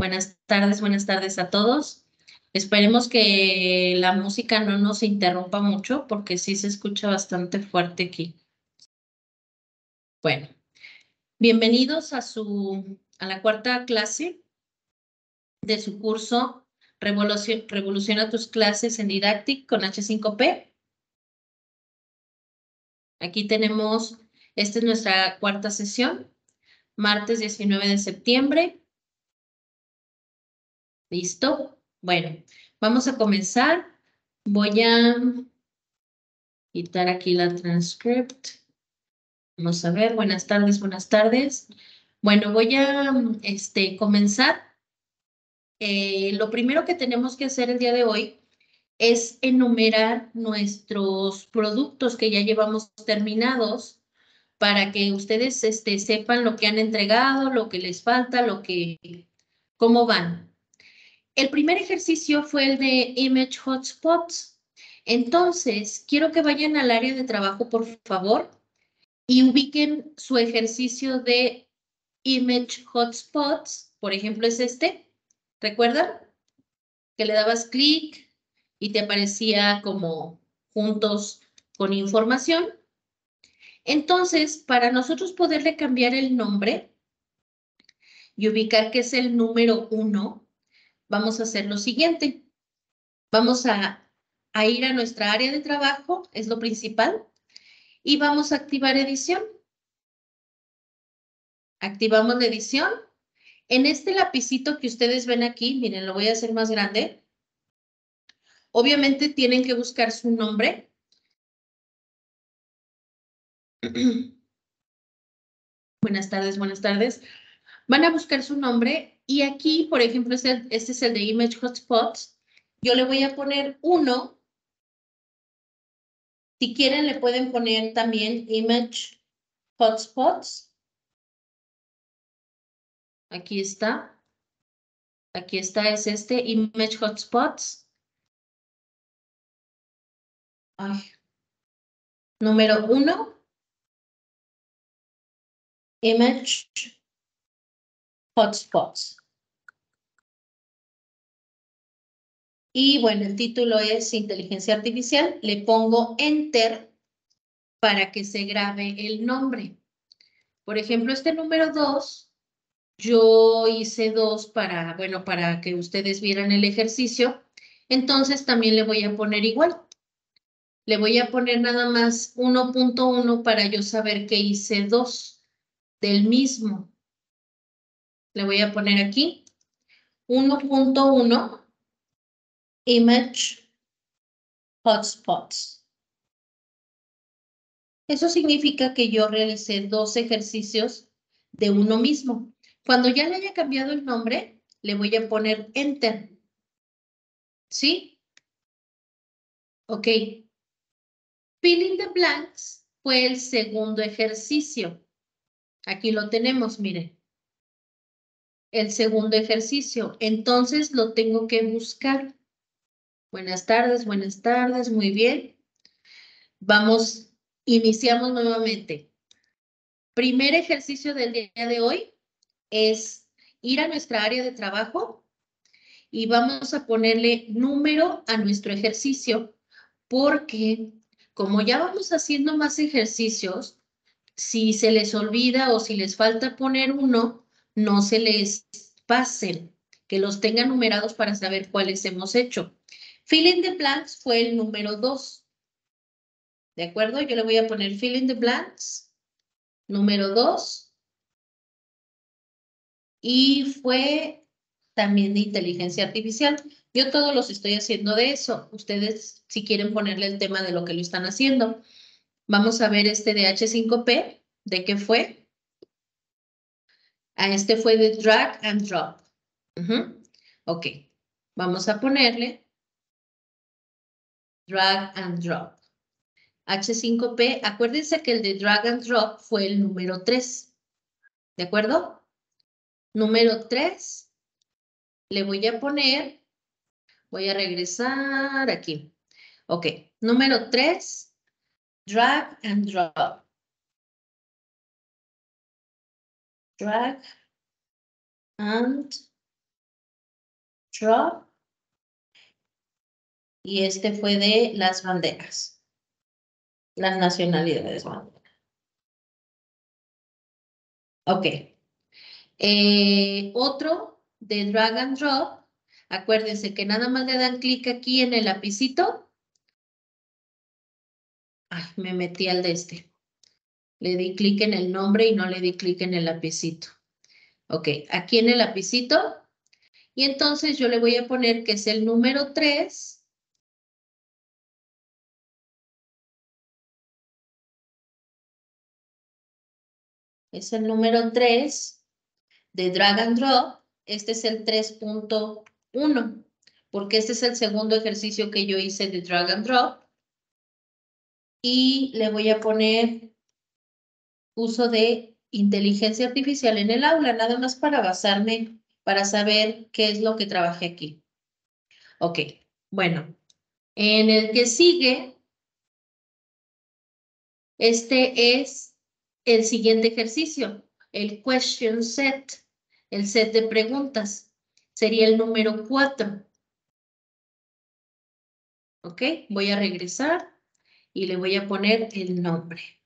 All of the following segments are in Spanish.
Buenas tardes, buenas tardes a todos. Esperemos que la música no nos interrumpa mucho porque sí se escucha bastante fuerte aquí. Bueno, bienvenidos a su a la cuarta clase de su curso Revoluciona tus clases en Didactic con H5P. Aquí tenemos, esta es nuestra cuarta sesión, martes 19 de septiembre. ¿Listo? Bueno, vamos a comenzar. Voy a quitar aquí la transcript. Vamos a ver, buenas tardes, buenas tardes. Bueno, voy a este, comenzar. Eh, lo primero que tenemos que hacer el día de hoy es enumerar nuestros productos que ya llevamos terminados para que ustedes este, sepan lo que han entregado, lo que les falta, lo que, cómo van. El primer ejercicio fue el de Image Hotspots. Entonces, quiero que vayan al área de trabajo, por favor, y ubiquen su ejercicio de Image Hotspots. Por ejemplo, es este. ¿Recuerdan? Que le dabas clic y te aparecía como juntos con información. Entonces, para nosotros poderle cambiar el nombre y ubicar que es el número uno, vamos a hacer lo siguiente. Vamos a, ir a nuestra área de trabajo, es lo principal, y vamos a activar edición. Activamos la edición en este lapicito que ustedes ven aquí, miren, lo voy a hacer más grande. Obviamente tienen que buscar su nombre. buenas tardes, buenas tardes. Van a buscar su nombre y aquí, por ejemplo, este, este es el de Image Hotspots. Yo le voy a poner uno. Si quieren, le pueden poner también Image Hotspots. Aquí está. Aquí está, es este Image Hotspots. Número uno. Image Hotspots. Y bueno, el título es Inteligencia Artificial. Le pongo Enter para que se grabe el nombre. Por ejemplo, este número dos yo hice dos para, bueno, para que ustedes vieran el ejercicio. Entonces también le voy a poner igual. Le voy a poner nada más 1.1 para yo saber que hice dos del mismo. Le voy a poner aquí 1.1 image hotspots. Eso significa que yo realicé dos ejercicios de uno mismo. Cuando ya le haya cambiado el nombre, le voy a poner Enter. ¿Sí? Ok. Filling the blanks fue el segundo ejercicio. Aquí lo tenemos, mire. El segundo ejercicio. Entonces lo tengo que buscar. Buenas tardes, buenas tardes, muy bien. Vamos, iniciamos nuevamente. Primer ejercicio del día de hoy, es ir a nuestra área de trabajo y vamos a ponerle número a nuestro ejercicio porque como ya vamos haciendo más ejercicios, si se les olvida o si les falta poner uno, no se les pasen, que los tengan numerados para saber cuáles hemos hecho. Fill the blanks fue el número dos. ¿De acuerdo? Yo le voy a poner fill in the blanks, número dos y fue también de inteligencia artificial. Yo todos los estoy haciendo de eso. Ustedes, si quieren ponerle el tema de lo que lo están haciendo. Vamos a ver este de H5P. ¿De qué fue? A ah, este fue de drag and drop. Ok. Vamos a ponerle drag and drop. H5P, acuérdense que el de drag and drop fue el número 3. ¿De acuerdo? Número 3, le voy a poner, voy a regresar aquí. Ok, número 3, drag and drop. Drag and drop. Y este fue de las banderas. Las nacionalidades banderas. Ok. Eh, otro de drag and drop. Acuérdense que nada más le dan clic aquí en el lapicito. Ay, me metí al de este. Le di clic en el nombre y no le di clic en el lapicito. Ok, aquí en el lapicito. Y entonces yo le voy a poner que es el número 3. Es el número 3 de drag and drop. Este es el 3.1, porque este es el segundo ejercicio que yo hice de drag and drop. Y le voy a poner uso de inteligencia artificial en el aula, nada más para basarme, para saber qué es lo que trabajé aquí. Ok, bueno, en el que sigue, este es el siguiente ejercicio, el question set, el set de preguntas. Sería el número 4. Ok, voy a regresar y le voy a poner el nombre.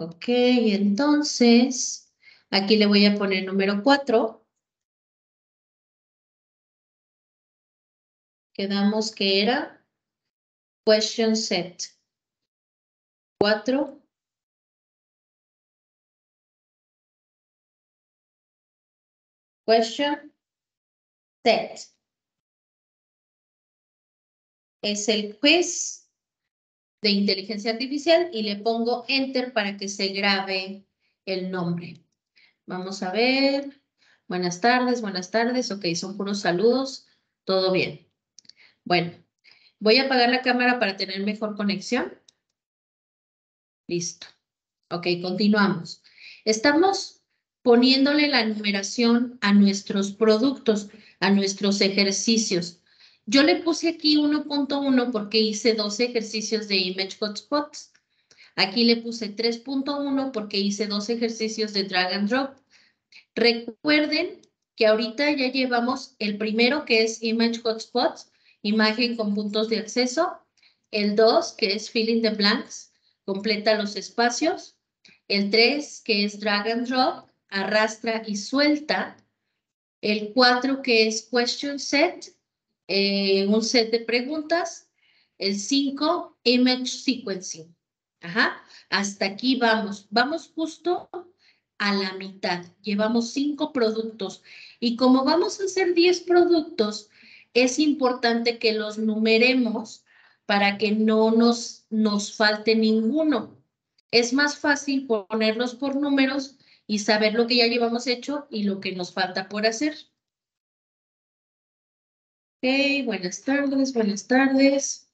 Ok, entonces, aquí le voy a poner número 4. Quedamos que era question set. 4. Question set. Es el quiz de inteligencia artificial y le pongo enter para que se grabe el nombre. Vamos a ver. Buenas tardes, buenas tardes. Ok, son puros saludos. Todo bien. Bueno, voy a apagar la cámara para tener mejor conexión. Listo. Ok, continuamos. Estamos poniéndole la numeración a nuestros productos, a nuestros ejercicios. Yo le puse aquí 1.1 porque hice dos ejercicios de Image Hotspots. Aquí le puse 3.1 porque hice dos ejercicios de drag and drop. Recuerden que ahorita ya llevamos el primero que es Image Hotspots, imagen con puntos de acceso. El 2 que es Filling the Blanks, completa los espacios. El 3 que es Drag and Drop, arrastra y suelta. El 4 que es Question Set, eh, un set de preguntas. El 5, image sequencing. Ajá, hasta aquí vamos. Vamos justo a la mitad. Llevamos cinco productos. Y como vamos a hacer 10 productos, es importante que los numeremos para que no nos, nos falte ninguno. Es más fácil ponerlos por números y saber lo que ya llevamos hecho y lo que nos falta por hacer. Ok, buenas tardes, buenas tardes.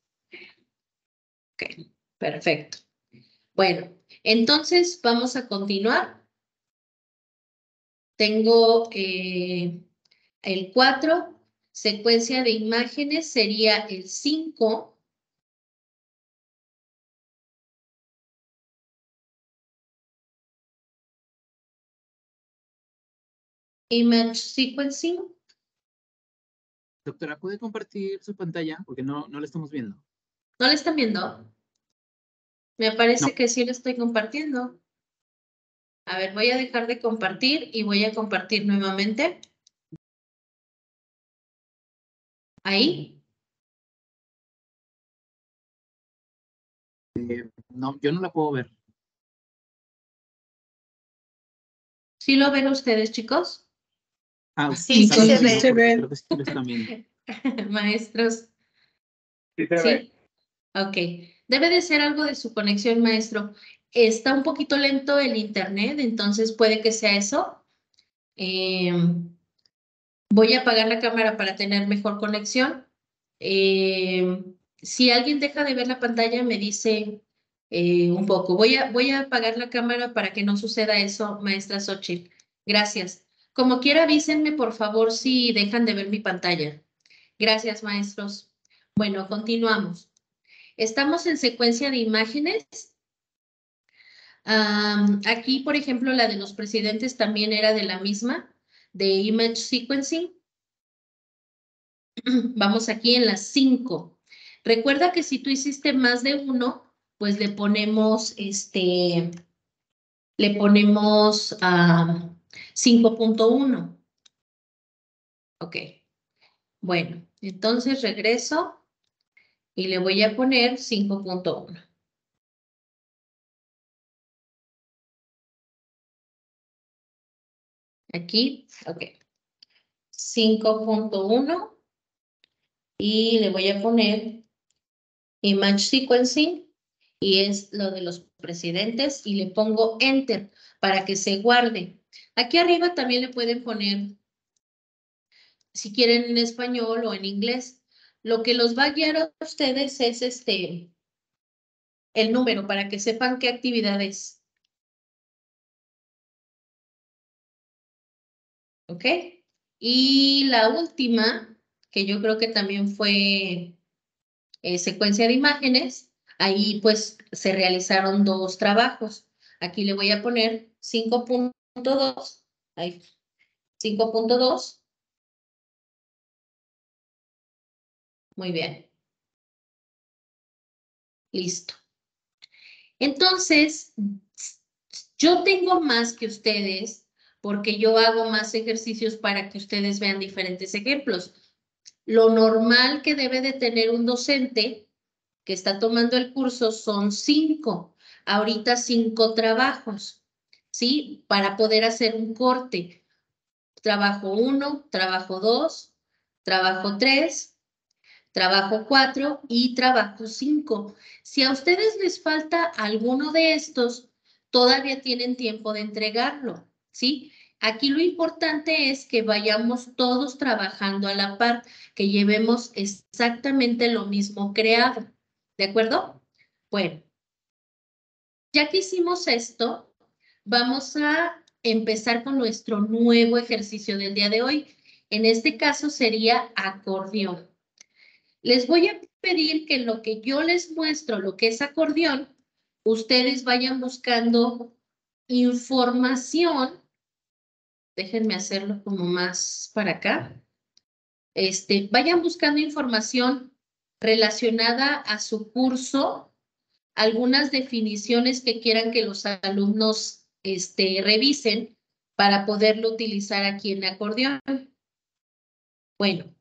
Ok, perfecto. Bueno, entonces vamos a continuar. Tengo eh, el 4, secuencia de imágenes sería el 5. Image sequencing. Doctora, ¿puede compartir su pantalla? Porque no, no la estamos viendo. ¿No la están viendo? Me parece que sí la estoy compartiendo. A ver, voy a dejar de compartir y voy a compartir nuevamente. Ahí. Eh, no, yo no la puedo ver. ¿Sí lo ven ustedes, chicos? Ah, sí, sí, se ve. sí Maestros. Sí, se ve. Ok. Debe de ser algo de su conexión, maestro. Está un poquito lento el internet, entonces puede que sea eso. Em, voy a apagar la cámara para tener mejor conexión. Em, si alguien deja de ver la pantalla, me dice eh, un poco. Voy a, voy a apagar la cámara para que no suceda eso, maestra Xochitl. Gracias. Como quiera, avísenme por favor si dejan de ver mi pantalla. Gracias, maestros. Bueno, continuamos. Estamos en secuencia de imágenes. Aquí, por ejemplo, la de los presidentes también era de la misma, de Image Sequencing. Vamos aquí en las 5. Recuerda que si tú hiciste más de uno, pues le ponemos este, le ponemos 5.1. Ok. Bueno, entonces regreso y le voy a poner 5.1. Aquí, ok. 5.1 y le voy a poner Image Sequencing y es lo de los presidentes y le pongo Enter para que se guarde. Aquí arriba también le pueden poner, si quieren en español o en inglés. Lo que los va a guiar a ustedes es este, el número para que sepan qué actividad es. ¿Ok? Y la última, que yo creo que también fue eh, secuencia de imágenes, ahí pues se realizaron dos trabajos. Aquí le voy a poner 5.2, ahí, 5.2. Muy bien. Listo. Entonces, yo tengo más que ustedes porque yo hago más ejercicios para que ustedes vean diferentes ejemplos. Lo normal que debe de tener un docente que está tomando el curso son cinco, ahorita cinco trabajos, ¿sí? Para poder hacer un corte. Trabajo uno, trabajo dos, trabajo tres, trabajo cuatro y trabajo cinco. Si a ustedes les falta alguno de estos, todavía tienen tiempo de entregarlo, ¿sí? Aquí lo importante es que vayamos todos trabajando a la par, que llevemos exactamente lo mismo creado. ¿De acuerdo? Bueno, ya que hicimos esto, vamos a empezar con nuestro nuevo ejercicio del día de hoy. En este caso sería acordeón. Les voy a pedir que lo que yo les muestro, lo que es acordeón, ustedes vayan buscando información déjenme hacerlo como más para acá. Este, vayan buscando información relacionada a su curso, algunas definiciones que quieran que los alumnos este, revisen para poderlo utilizar aquí en acordeón. Bueno,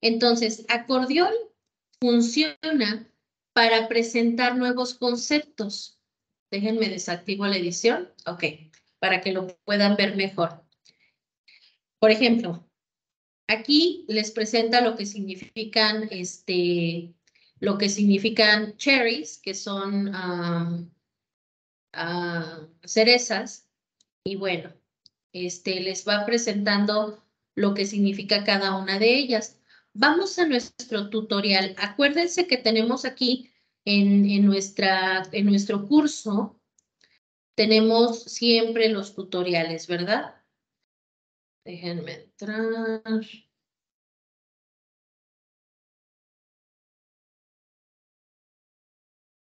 entonces, acordeón funciona para presentar nuevos conceptos. Déjenme desactivo la edición. Ok, para que lo puedan ver mejor. Por ejemplo, aquí les presenta lo que significan, este, lo que significan cherries, que son ah, cerezas, y bueno, este, les va presentando lo que significa cada una de ellas. Vamos a nuestro tutorial. Acuérdense que tenemos aquí en, en, nuestra, en nuestro curso, tenemos siempre los tutoriales, ¿verdad? Déjenme entrar.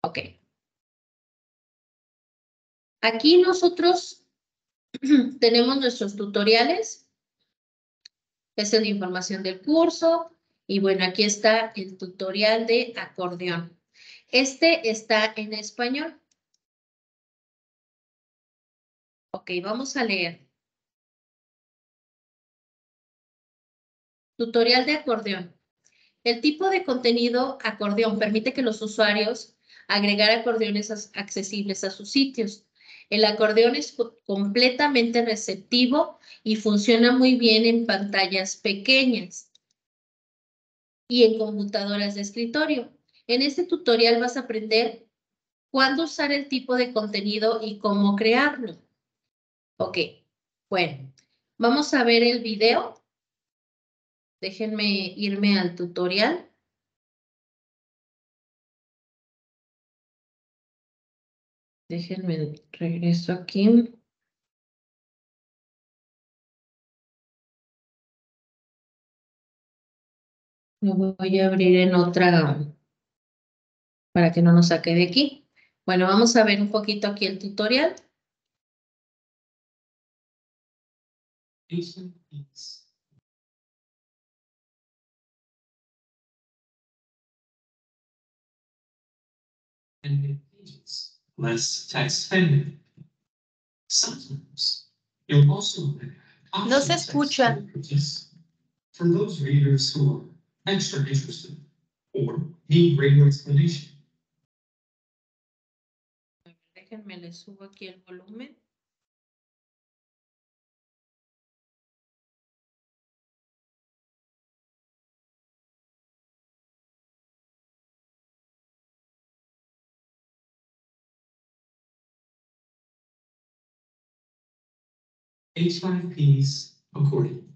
Ok. Aquí nosotros tenemos nuestros tutoriales. Esta es la información del curso. Y bueno, aquí está el tutorial de acordeón. Este está en español. Ok, vamos a leer. Tutorial de acordeón. El tipo de contenido acordeón permite que los usuarios agregar acordeones accesibles a sus sitios. El acordeón es completamente receptivo y funciona muy bien en pantallas pequeñas y en computadoras de escritorio. En este tutorial vas a aprender cuándo usar el tipo de contenido y cómo crearlo. Ok, bueno, vamos a ver el video Déjenme irme al tutorial. Déjenme regreso aquí. Lo voy a abrir en otra para que no nos saque de aquí. Bueno, vamos a ver un poquito aquí el tutorial. Less text pending. Sometimes you'll also have No se optional text escucha. For those readers who are extra interested or need greater explanation. Déjenme le subo aquí el volumen. H5Ps accordion.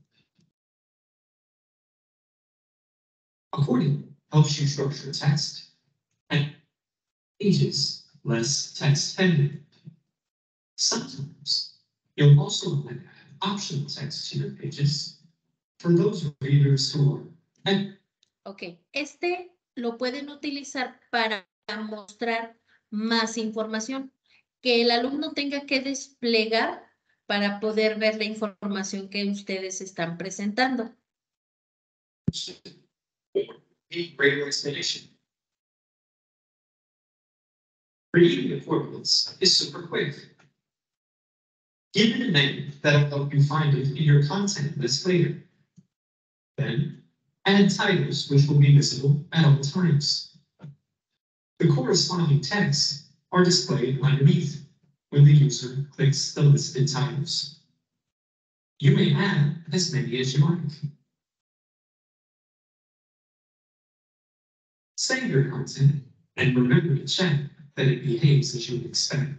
Accordion helps you structure text and pages less text heavy. Sometimes you'll also want to add optional text to your pages for those readers who are and Ok, este lo pueden utilizar para mostrar más información que el alumno tenga que desplegar para poder ver la información que ustedes están presentando. explanation. Creating accordions is super quick. Give it a name that'll help you find it in your content list later. Then, add titles which will be visible at all times. The corresponding texts are displayed underneath when the user clicks the listed titles. You may add as many as you like. Save your content and remember to check that it behaves as you would expect.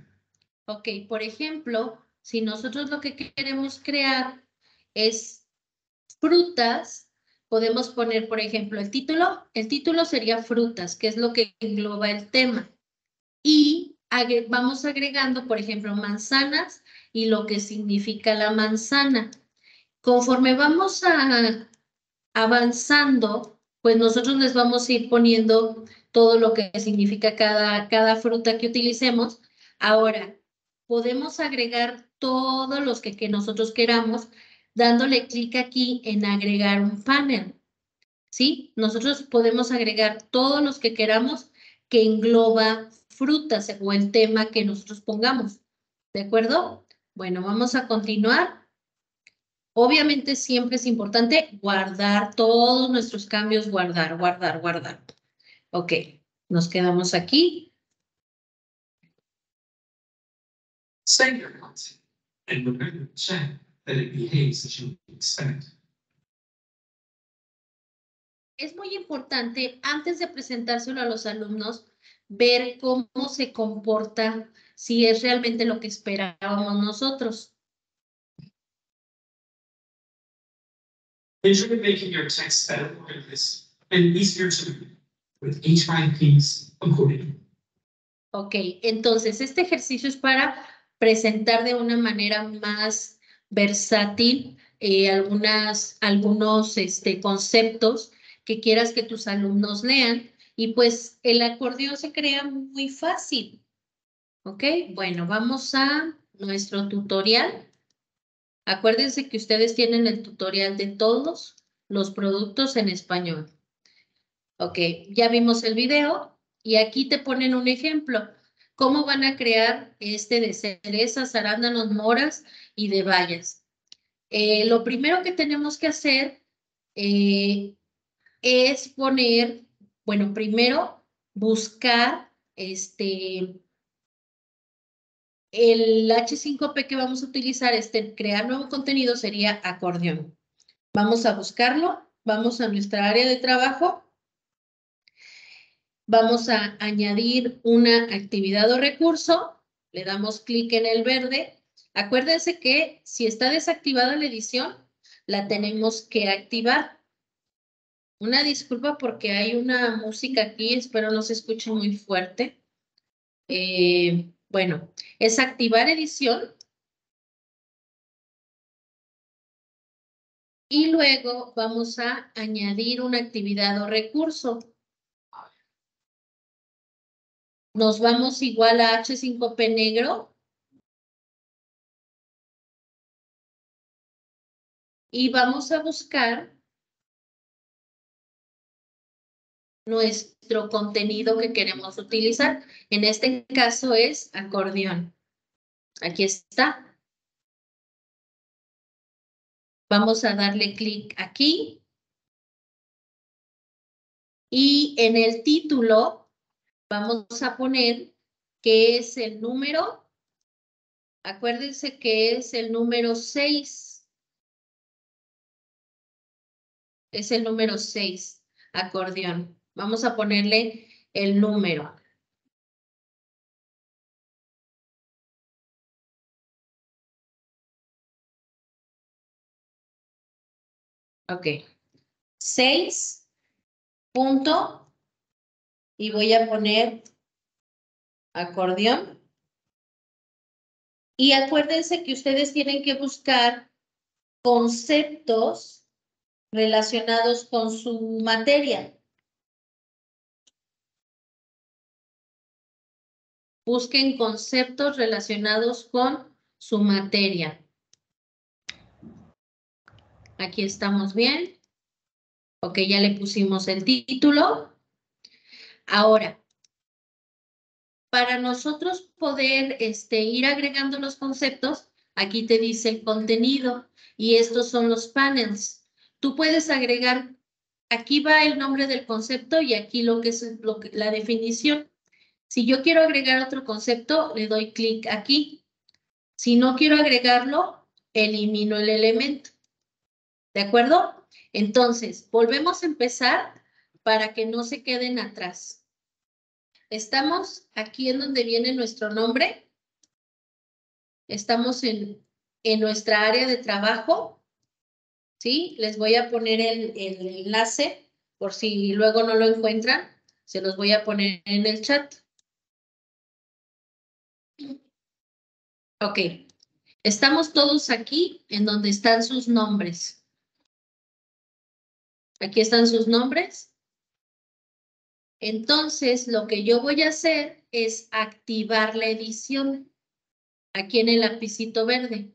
Ok, por ejemplo, si nosotros lo que queremos crear es frutas, podemos poner, por ejemplo, el título. El título sería frutas, que es lo que engloba el tema. Y vamos agregando, por ejemplo, manzanas y lo que significa la manzana. Conforme vamos avanzando, pues nosotros les vamos a ir poniendo todo lo que significa cada, cada fruta que utilicemos. Ahora, podemos agregar todos los que, que nosotros queramos dándole clic aquí en agregar un panel. ¿Sí? Nosotros podemos agregar todos los que queramos que engloba frutas o el tema que nosotros pongamos. ¿De acuerdo? Bueno, vamos a continuar. Obviamente siempre es importante guardar todos nuestros cambios, guardar, guardar, guardar. Ok, nos quedamos aquí. Save your content and remember to check that it behaves as you would expect. Es muy importante, antes de presentárselo a los alumnos, ver cómo se comporta, si es realmente lo que esperábamos nosotros. Enjoy making your text better organized and easier to read with H5Ps accordingly. Ok, entonces este ejercicio es para presentar de una manera más versátil eh, algunas, algunos este, conceptos que quieras que tus alumnos lean y pues el acordeón se crea muy fácil. Ok, bueno, vamos a nuestro tutorial. Acuérdense que ustedes tienen el tutorial de todos los productos en español. Ok, ya vimos el video y aquí te ponen un ejemplo. ¿Cómo van a crear este de cerezas, arándanos, moras y de bayas? Eh, lo primero que tenemos que hacer eh, es poner, bueno, primero buscar este, el H5P que vamos a utilizar, este crear nuevo contenido sería acordeón. Vamos a buscarlo, vamos a nuestra área de trabajo. Vamos a añadir una actividad o recurso. Le damos clic en el verde. Acuérdense que si está desactivada la edición, la tenemos que activar. Una disculpa porque hay una música aquí, espero no se escuche muy fuerte. Eh, bueno, es activar edición. Y luego vamos a añadir una actividad o recurso. Nos vamos igual a H5P negro. Y vamos a buscar nuestro contenido que queremos utilizar. En este caso es acordeón. Aquí está. Vamos a darle clic aquí. Y en el título vamos a poner que es el número. Acuérdense que es el número 6. Es el número 6, acordeón. Vamos a ponerle el número. Ok. 6 punto y voy a poner acordeón. Y acuérdense que ustedes tienen que buscar conceptos relacionados con su materia. Busquen conceptos relacionados con su materia. Aquí estamos bien. Ok, ya le pusimos el título. Ahora, para nosotros poder este, ir agregando los conceptos, aquí te dice el contenido y estos son los panels. Tú puedes agregar, aquí va el nombre del concepto y aquí lo que es la definición. Si yo quiero agregar otro concepto, le doy clic aquí. Si no quiero agregarlo, elimino el elemento. ¿De acuerdo? Entonces, volvemos a empezar para que no se queden atrás. Estamos aquí en donde viene nuestro nombre. Estamos en, en nuestra área de trabajo. ¿Sí? Les voy a poner el, el enlace por si luego no lo encuentran. Se los voy a poner en el chat. Ok. Estamos todos aquí en donde están sus nombres. Aquí están sus nombres. Entonces, lo que yo voy a hacer es activar la edición. Aquí en el lapicito verde.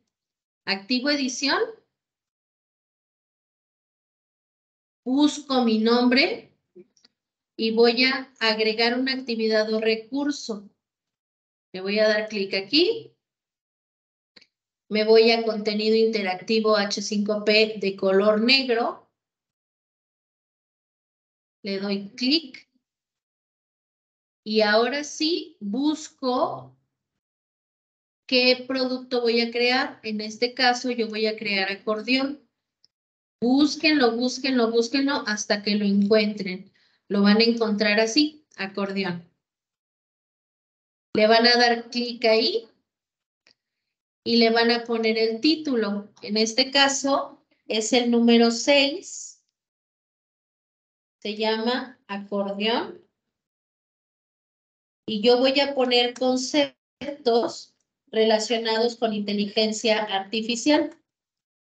Activo edición. Busco mi nombre y voy a agregar una actividad o recurso. Le voy a dar clic aquí. Me voy a contenido interactivo H5P de color negro le doy clic y ahora sí busco qué producto voy a crear. En este caso yo voy a crear acordeón. Búsquenlo, búsquenlo, búsquenlo hasta que lo encuentren. Lo van a encontrar así, acordeón. Le van a dar clic ahí y le van a poner el título. En este caso es el número 6 se llama acordeón. Y yo voy a poner conceptos relacionados con inteligencia artificial.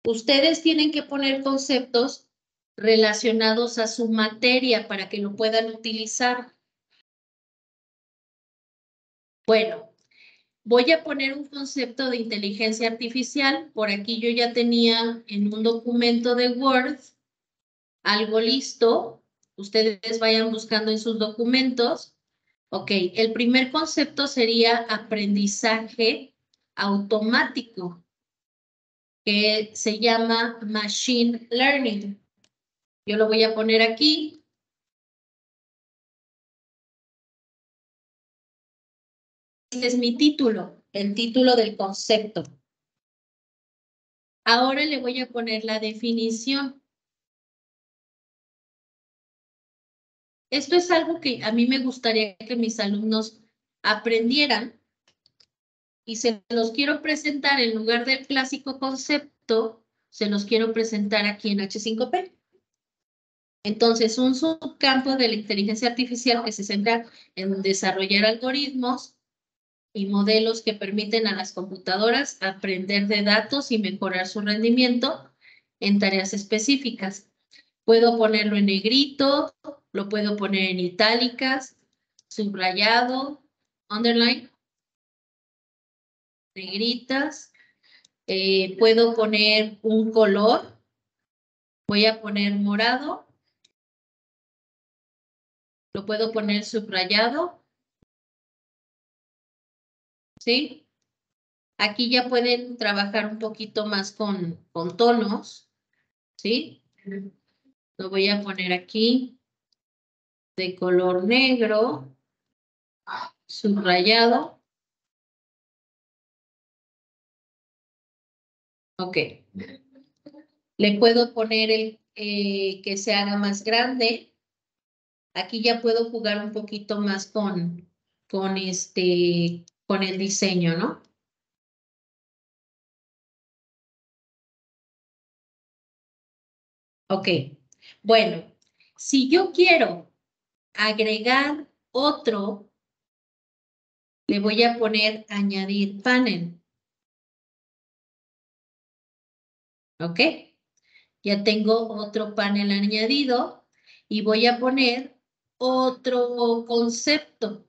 Ustedes tienen que poner conceptos relacionados a su materia para que lo puedan utilizar. Bueno, voy a poner un concepto de inteligencia artificial. Por aquí yo ya tenía en un documento de Word algo listo ustedes vayan buscando en sus documentos. Ok, el primer concepto sería aprendizaje automático, que se llama Machine Learning. Yo lo voy a poner aquí. Este es mi título, el título del concepto. Ahora le voy a poner la definición. Esto es algo que a mí me gustaría que mis alumnos aprendieran y se los quiero presentar en lugar del clásico concepto, se los quiero presentar aquí en H5P. Entonces, un subcampo de la inteligencia artificial que se centra en desarrollar algoritmos y modelos que permiten a las computadoras aprender de datos y mejorar su rendimiento en tareas específicas. Puedo ponerlo en negrito, lo puedo poner en itálicas, subrayado, underline, negritas. Eh, puedo poner un color. Voy a poner morado. Lo puedo poner subrayado. ¿Sí? Aquí ya pueden trabajar un poquito más con, con tonos. ¿Sí? Lo voy a poner aquí de color negro, subrayado. Ok. Le puedo poner el eh, que se haga más grande. Aquí ya puedo jugar un poquito más con, con, este, con el diseño, ¿no? Ok. Bueno, si yo quiero agregar otro, le voy a poner añadir panel. ¿Ok? Ya tengo otro panel añadido y voy a poner otro concepto.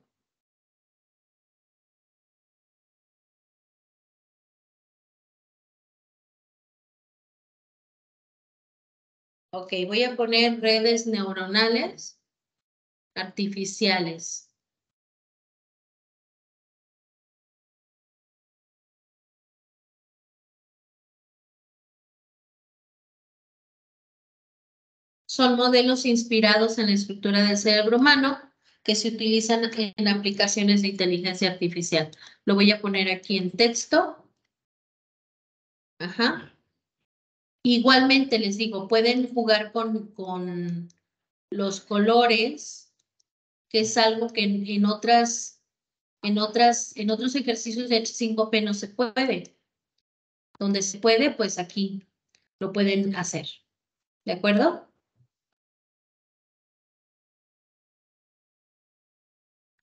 Ok, voy a poner redes neuronales artificiales. Son modelos inspirados en la estructura del cerebro humano que se utilizan en aplicaciones de inteligencia artificial. Lo voy a poner aquí en texto. Ajá. Igualmente les digo, pueden jugar con, con los colores, que es algo que en, otras, en otras, en otros ejercicios de H5P no se puede. Donde se puede, pues aquí lo pueden hacer. ¿De acuerdo?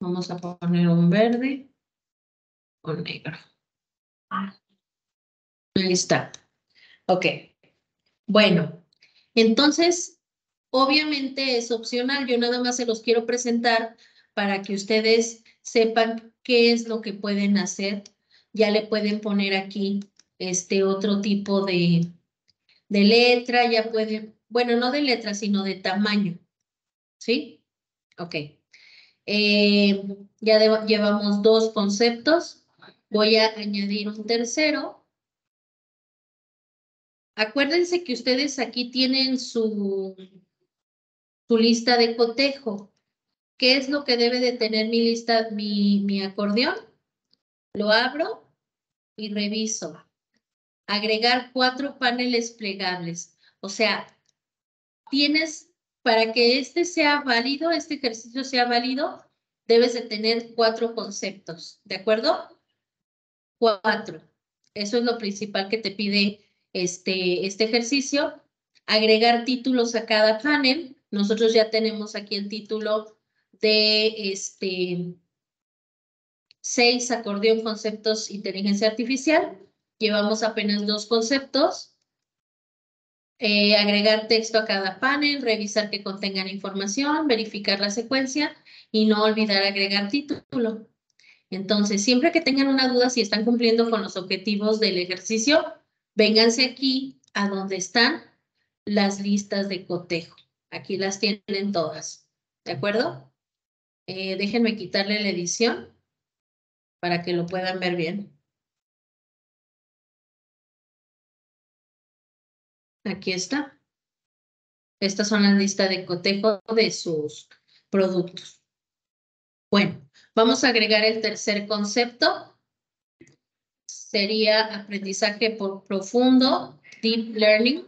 Vamos a poner un verde o negro. Ahí está. Ok. Bueno, entonces, obviamente es opcional. Yo nada más se los quiero presentar para que ustedes sepan qué es lo que pueden hacer. Ya le pueden poner aquí este otro tipo de, de letra, ya pueden, bueno, no de letra, sino de tamaño. ¿Sí? Ok. Eh, ya llevamos dos conceptos. Voy a añadir un tercero. Acuérdense que ustedes aquí tienen su, su lista de cotejo. ¿Qué es lo que debe de tener mi lista, mi, mi acordeón? Lo abro y reviso. Agregar cuatro paneles plegables. O sea, tienes, para que este sea válido, este ejercicio sea válido, debes de tener cuatro conceptos, ¿de acuerdo? Cuatro. Eso es lo principal que te pide este, este ejercicio, agregar títulos a cada panel. Nosotros ya tenemos aquí el título de este, seis acordeón conceptos inteligencia artificial. Llevamos apenas dos conceptos. Eh, agregar texto a cada panel, revisar que contengan información, verificar la secuencia y no olvidar agregar título. Entonces, siempre que tengan una duda si están cumpliendo con los objetivos del ejercicio, Vénganse aquí a donde están las listas de cotejo. Aquí las tienen todas. ¿De acuerdo? Eh, déjenme quitarle la edición para que lo puedan ver bien. Aquí está. Estas son las listas de cotejo de sus productos. Bueno, vamos a agregar el tercer concepto sería aprendizaje por profundo, deep learning.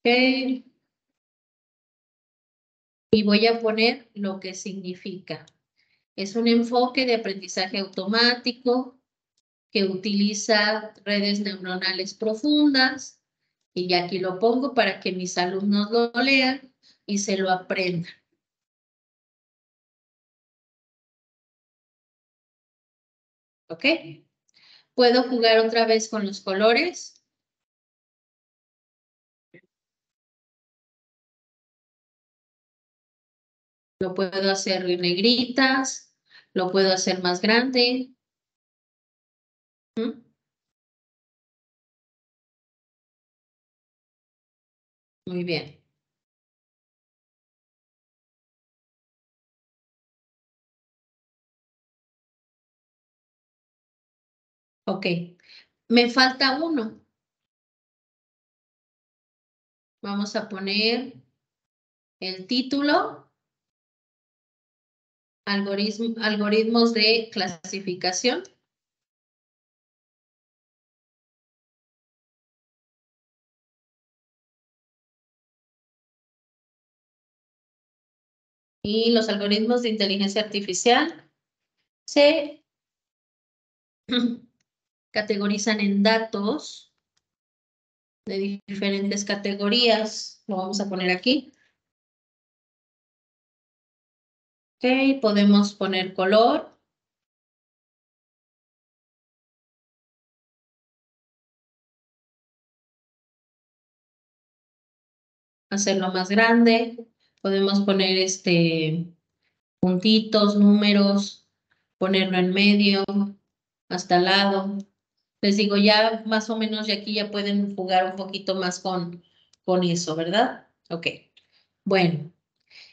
Okay. Y voy a poner lo que significa. Es un enfoque de aprendizaje automático que utiliza redes neuronales profundas. Y aquí lo pongo para que mis alumnos lo lean y se lo aprendan. ¿Ok? Puedo jugar otra vez con los colores. Lo puedo hacer negritas, lo puedo hacer más grande. ¿Mm? Muy bien. Ok, me falta uno. Vamos a poner el título, algoritmo, algoritmos de clasificación. Y los algoritmos de inteligencia artificial se categorizan en datos de diferentes categorías. Lo vamos a poner aquí. Ok, podemos poner color. Hacerlo más grande. Podemos poner este puntitos, números, ponerlo en medio, hasta el lado. Les digo, ya más o menos de aquí ya pueden jugar un poquito más con, con eso, ¿verdad? Ok. Bueno,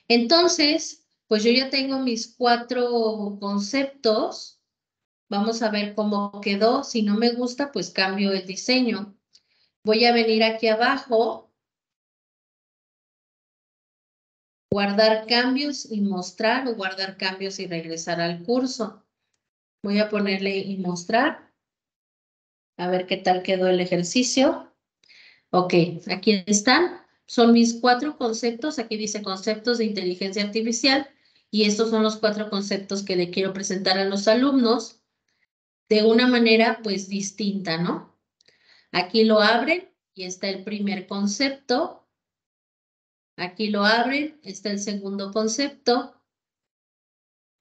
entonces, pues yo ya tengo mis cuatro conceptos. Vamos a ver cómo quedó. Si no me gusta, pues cambio el diseño. Voy a venir aquí abajo. Guardar cambios y mostrar o guardar cambios y regresar al curso. Voy a ponerle y mostrar. A ver qué tal quedó el ejercicio. Ok, aquí están. Son mis cuatro conceptos. Aquí dice conceptos de inteligencia artificial. Y estos son los cuatro conceptos que le quiero presentar a los alumnos de una manera pues distinta, ¿no? Aquí lo abren y está el primer concepto. Aquí lo abren, está el segundo concepto.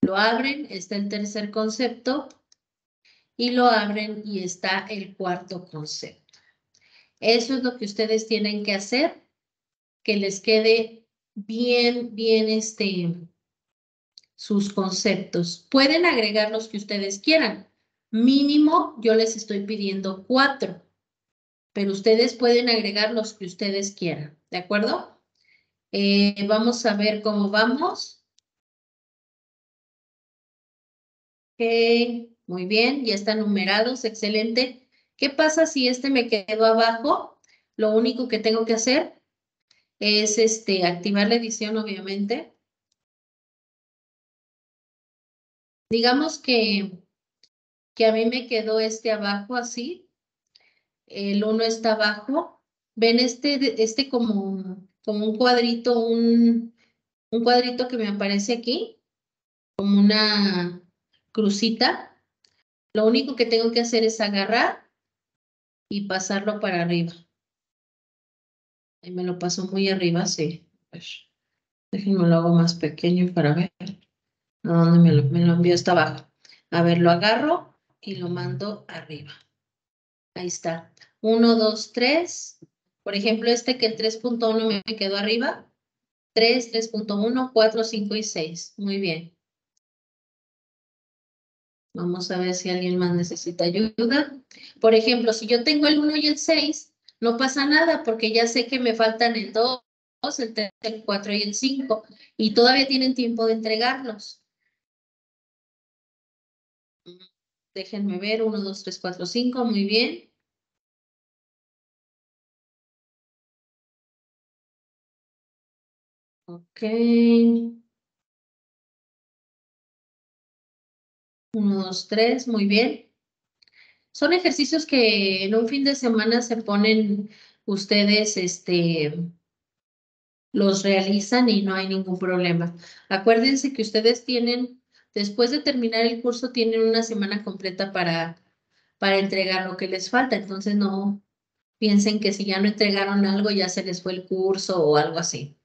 Lo abren, está el tercer concepto y lo abren y está el cuarto concepto. Eso es lo que ustedes tienen que hacer, que les quede bien, bien este, sus conceptos. Pueden agregar los que ustedes quieran. Mínimo, yo les estoy pidiendo cuatro, pero ustedes pueden agregar los que ustedes quieran, ¿de acuerdo? Eh, vamos a ver cómo vamos. Ok. Muy bien, ya están numerados, excelente. ¿Qué pasa si este me quedó abajo? Lo único que tengo que hacer es este, activar la edición, obviamente. Digamos que, que a mí me quedó este abajo así. El uno está abajo. Ven este, este como, como un cuadrito, un, un cuadrito que me aparece aquí, como una crucita. Lo único que tengo que hacer es agarrar y pasarlo para arriba. Ahí me lo paso muy arriba, sí. Pues, déjenme lo hago más pequeño para ver. ¿A dónde me lo, me lo envío? Está abajo. A ver, lo agarro y lo mando arriba. Ahí está. Uno, dos, tres. Por ejemplo, este que el 3.1 me quedó arriba. 3, 3.1, 4, 5 y 6. Muy bien. Vamos a ver si alguien más necesita ayuda. Por ejemplo, si yo tengo el 1 y el 6, no pasa nada porque ya sé que me faltan el 2, el 3, el 4 y el 5 y todavía tienen tiempo de entregarlos. Déjenme ver, 1, 2, 3, 4, 5, muy bien. Ok. Uno, dos, tres, muy bien. Son ejercicios que en un fin de semana se ponen ustedes, este, los realizan y no hay ningún problema. Acuérdense que ustedes tienen, después de terminar el curso, tienen una semana completa para, para entregar lo que les falta. Entonces no piensen que si ya no entregaron algo, ya se les fue el curso o algo así.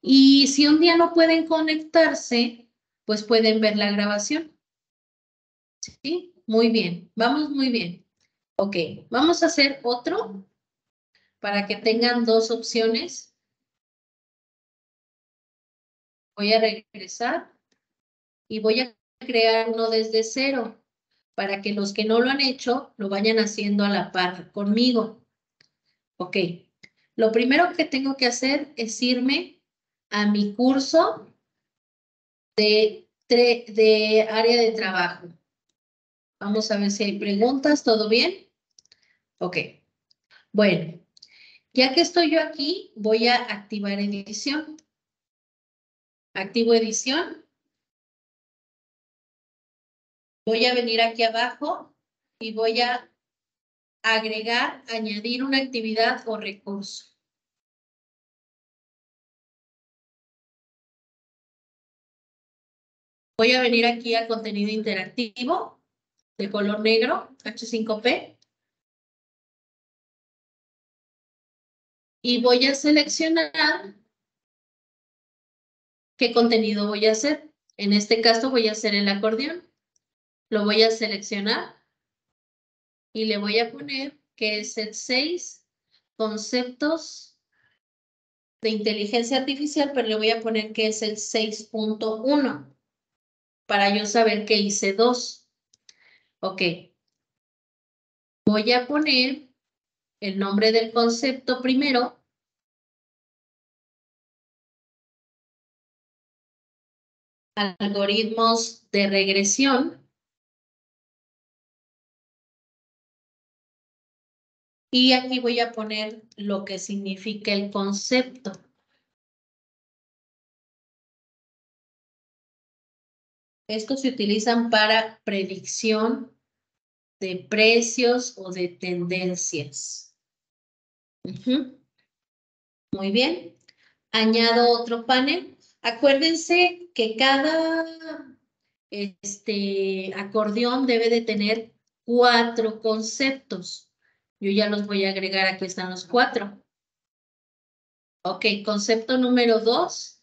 Y si un día no pueden conectarse, pues pueden ver la grabación. ¿Sí? Muy bien, vamos muy bien. Ok, vamos a hacer otro para que tengan dos opciones. Voy a regresar y voy a crear uno desde cero para que los que no lo han hecho lo vayan haciendo a la par conmigo. Ok, lo primero que tengo que hacer es irme a mi curso de, de área de trabajo. Vamos a ver si hay preguntas, ¿todo bien? Ok, bueno, ya que estoy yo aquí, voy a activar edición. Activo edición. Voy a venir aquí abajo y voy a agregar, añadir una actividad o recurso. Voy a venir aquí a contenido interactivo de color negro, H5P. Y voy a seleccionar qué contenido voy a hacer. En este caso voy a hacer el acordeón. Lo voy a seleccionar y le voy a poner que es el 6 conceptos de inteligencia artificial, pero le voy a poner que es el 6.1 para yo saber que hice dos. Ok. Voy a poner el nombre del concepto primero. Algoritmos de regresión. Y aquí voy a poner lo que significa el concepto. Estos se utilizan para predicción de precios o de tendencias. Muy bien. Añado otro panel. Acuérdense que cada este, acordeón debe de tener cuatro conceptos. Yo ya los voy a agregar, aquí están los cuatro. Ok, concepto número dos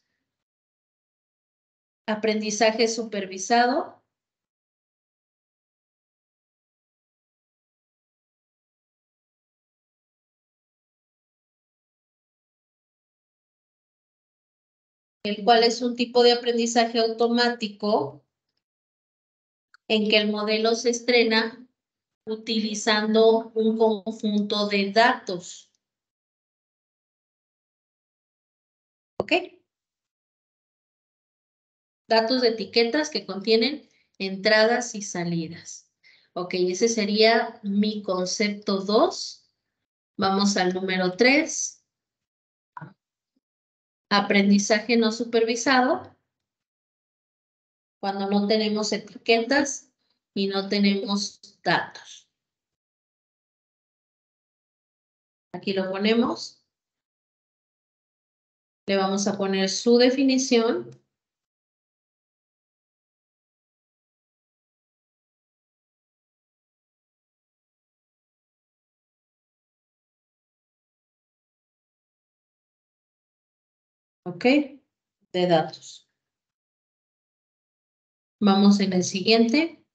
Aprendizaje supervisado. El cual es un tipo de aprendizaje automático en que el modelo se estrena utilizando un conjunto de datos. ¿Ok? datos de etiquetas que contienen entradas y salidas. Ok, ese sería mi concepto 2. Vamos al número 3. Aprendizaje no supervisado. Cuando no tenemos etiquetas y no tenemos datos. Aquí lo ponemos. Le vamos a poner su definición. ¿Ok? De datos. Vamos en el siguiente.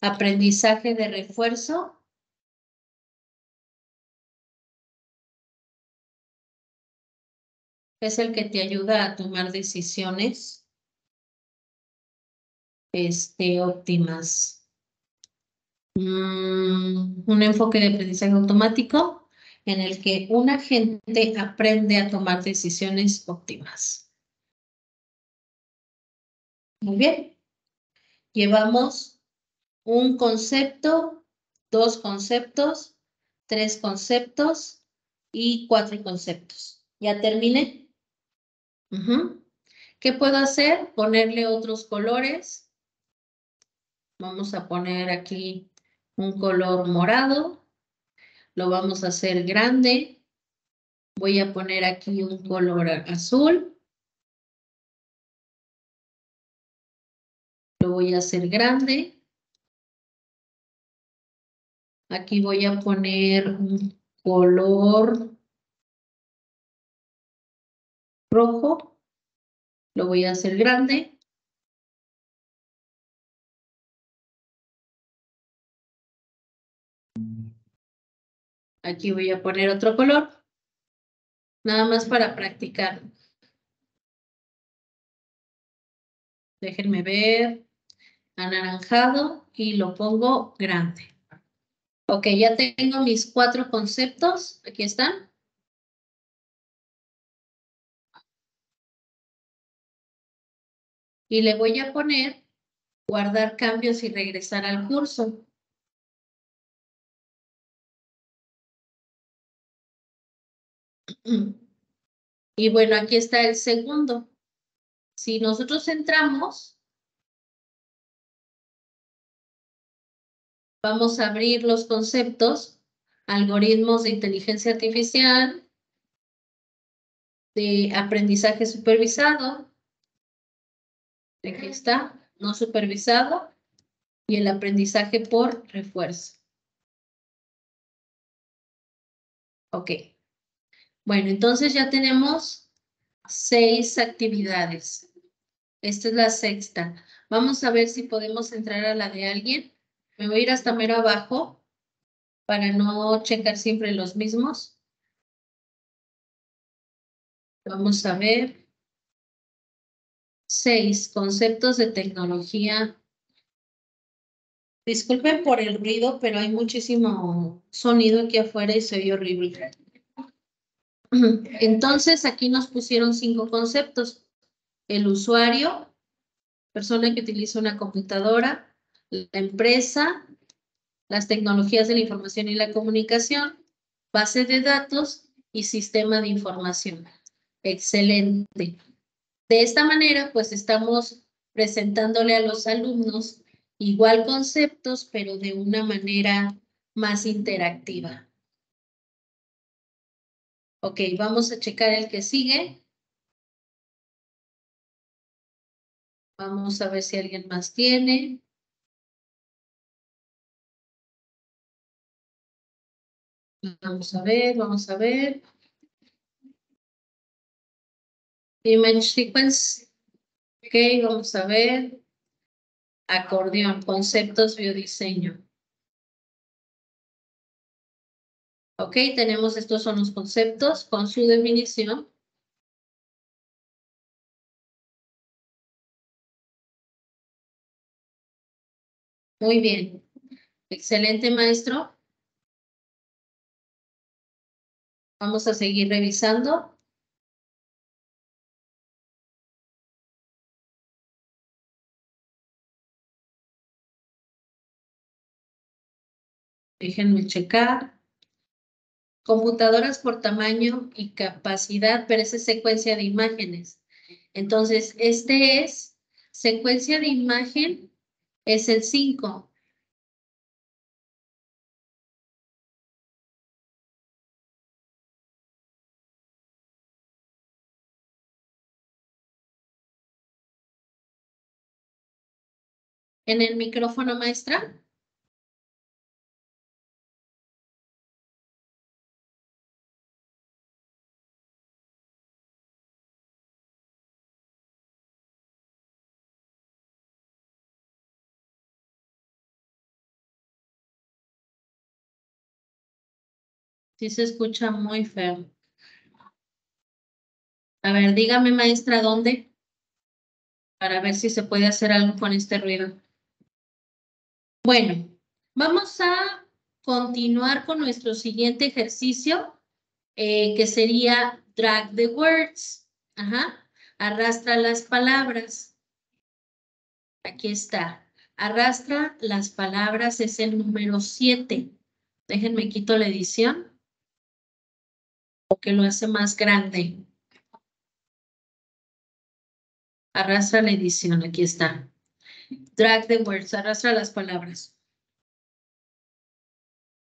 Aprendizaje de refuerzo. Es el que te ayuda a tomar decisiones este, óptimas. Mm, un enfoque de aprendizaje automático en el que una gente aprende a tomar decisiones óptimas. Muy bien. Llevamos un concepto, dos conceptos, tres conceptos y cuatro conceptos. ¿Ya terminé? ¿Qué puedo hacer? Ponerle otros colores. Vamos a poner aquí un color morado. Lo vamos a hacer grande. Voy a poner aquí un color azul. Lo voy a hacer grande. Aquí voy a poner un color rojo. Lo voy a hacer grande. Aquí voy a poner otro color. Nada más para practicar. Déjenme ver. Anaranjado y lo pongo grande. Ok, ya tengo mis cuatro conceptos. Aquí están. Y le voy a poner guardar cambios y regresar al curso. Y bueno, aquí está el segundo. Si nosotros entramos, vamos a abrir los conceptos, algoritmos de inteligencia artificial, de aprendizaje supervisado. Aquí está, no supervisado, y el aprendizaje por refuerzo. Ok. Bueno, entonces ya tenemos seis actividades. Esta es la sexta. Vamos a ver si podemos entrar a la de alguien. Me voy a ir hasta mero abajo para no checar siempre los mismos. Vamos a ver. Seis, conceptos de tecnología. Disculpen por el ruido, pero hay muchísimo sonido aquí afuera y se oye horrible. Entonces, aquí nos pusieron cinco conceptos. El usuario, persona que utiliza una computadora, la empresa, las tecnologías de la información y la comunicación, base de datos y sistema de información. Excelente. De esta manera, pues estamos presentándole a los alumnos igual conceptos, pero de una manera más interactiva. Ok, vamos a checar el que sigue. Vamos a ver si alguien más tiene. Vamos a ver, vamos a ver. Image sequence. Ok, vamos a ver. Acordeón, conceptos, biodiseño. Ok, tenemos estos son los conceptos con su definición. Muy bien. Excelente, maestro. Vamos a seguir revisando. Déjenme checar computadoras por tamaño y capacidad, pero esa es secuencia de imágenes. Entonces, este es secuencia de imagen, es el 5. En el micrófono, maestra. Sí se escucha muy feo. A ver, dígame, maestra, ¿dónde? Para ver si se puede hacer algo con este ruido. Bueno, vamos a continuar con nuestro siguiente ejercicio, eh, que sería drag the words. Ajá. Arrastra las palabras. Aquí está. Arrastra las palabras es el número 7. Déjenme quito la edición o que lo hace más grande. Arrastra la edición, aquí está. Drag the words, arrastra las palabras.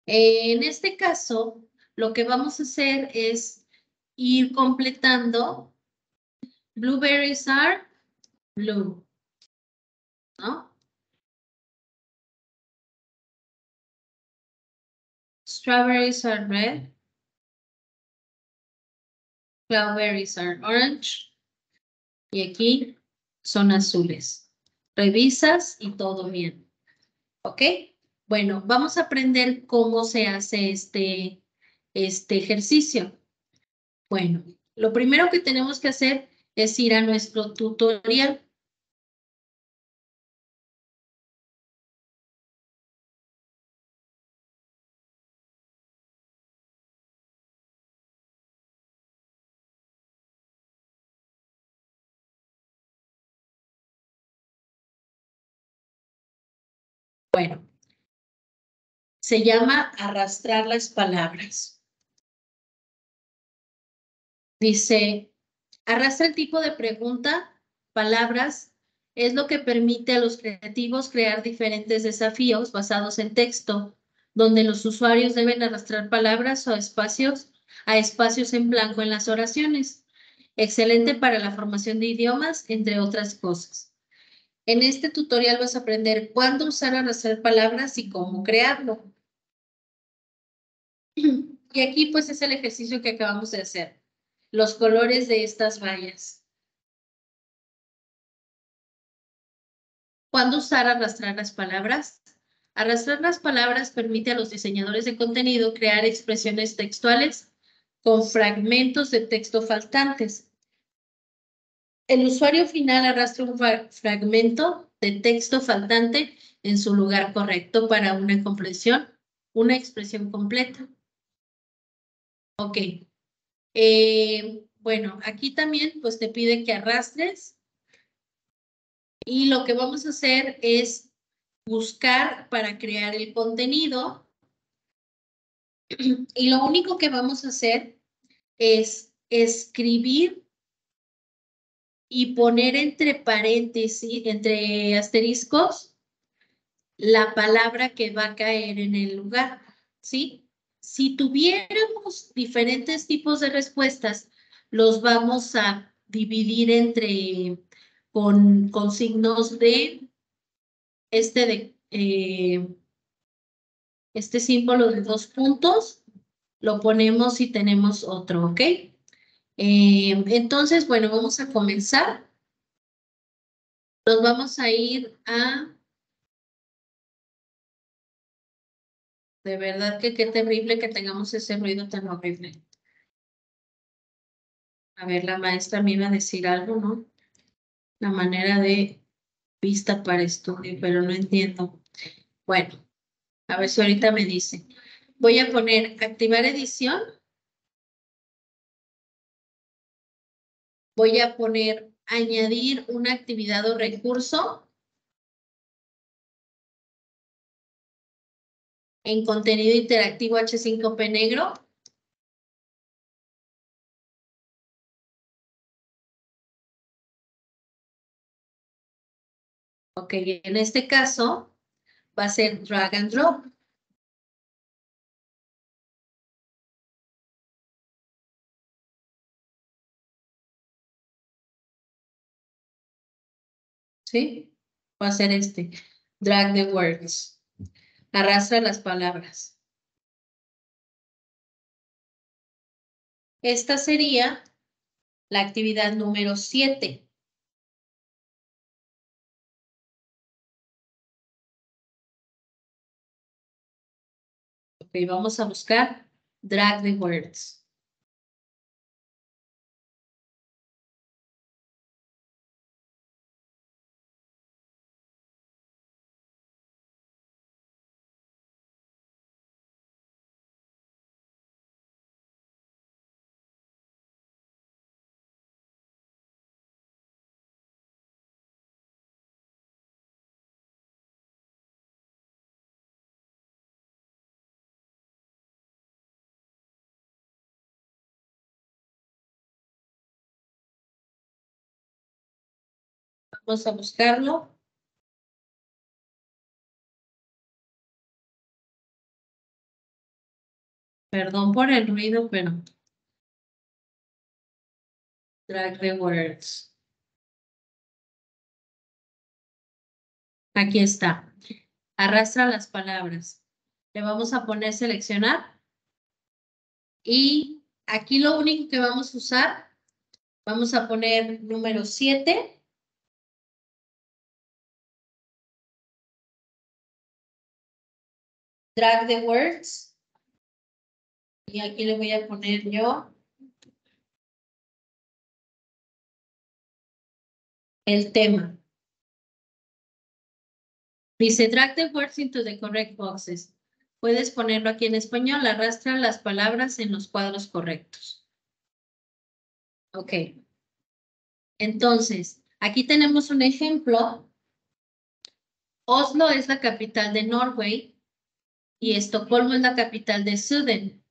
En este caso, lo que vamos a hacer es ir completando. Blueberries are blue. ¿No? Strawberries are red. Cloudberries are orange. Y aquí son azules. Revisas y todo bien. ¿Ok? Bueno, vamos a aprender cómo se hace este este ejercicio. Bueno, lo primero que tenemos que hacer es ir a nuestro tutorial. Bueno, se llama arrastrar las palabras. Dice, arrastra el tipo de pregunta, palabras, es lo que permite a los creativos crear diferentes desafíos basados en texto, donde los usuarios deben arrastrar palabras o espacios a espacios en blanco en las oraciones. Excelente para la formación de idiomas, entre otras cosas. En este tutorial vas a aprender cuándo usar arrastrar palabras y cómo crearlo. Y aquí pues es el ejercicio que acabamos de hacer. Los colores de estas vallas. ¿Cuándo usar arrastrar las palabras? Arrastrar las palabras permite a los diseñadores de contenido crear expresiones textuales con fragmentos de texto faltantes el usuario final arrastra un fragmento de texto faltante en su lugar correcto para una comprensión, una expresión completa. Ok. Eh, bueno, aquí también pues te pide que arrastres y lo que vamos a hacer es buscar para crear el contenido y lo único que vamos a hacer es escribir y poner entre paréntesis, entre asteriscos, la palabra que va a caer en el lugar, ¿sí? Si tuviéramos diferentes tipos de respuestas, los vamos a dividir entre, con, con signos de, este de, eh, este símbolo de dos puntos, lo ponemos y tenemos otro, ¿ok? Eh, entonces, bueno, vamos a comenzar. Nos vamos a ir a... De verdad que qué terrible que tengamos ese ruido tan horrible. A ver, la maestra me iba a decir algo, ¿no? La manera de vista para estudio, pero no entiendo. Bueno, a ver si ahorita me dice. Voy a poner activar edición. Voy a poner añadir una actividad o recurso en contenido interactivo H5P negro. Ok, en este caso va a ser drag and drop. ¿Sí? Va a ser este. Drag the words. Arrastra las palabras. Esta sería la actividad número 7. Ok, vamos a buscar drag the words. Vamos a buscarlo. Perdón por el ruido, pero... Drag the words. Aquí está. Arrastra las palabras. Le vamos a poner seleccionar. Y aquí lo único que vamos a usar, vamos a poner número 7. Drag the words Y aquí le voy a poner yo el tema. Dice, drag the words into the correct boxes. Puedes ponerlo aquí en español, arrastra las palabras en los cuadros correctos. Ok. Entonces, aquí tenemos un ejemplo. Oslo es la capital de Norway y Estocolmo es la capital de Sweden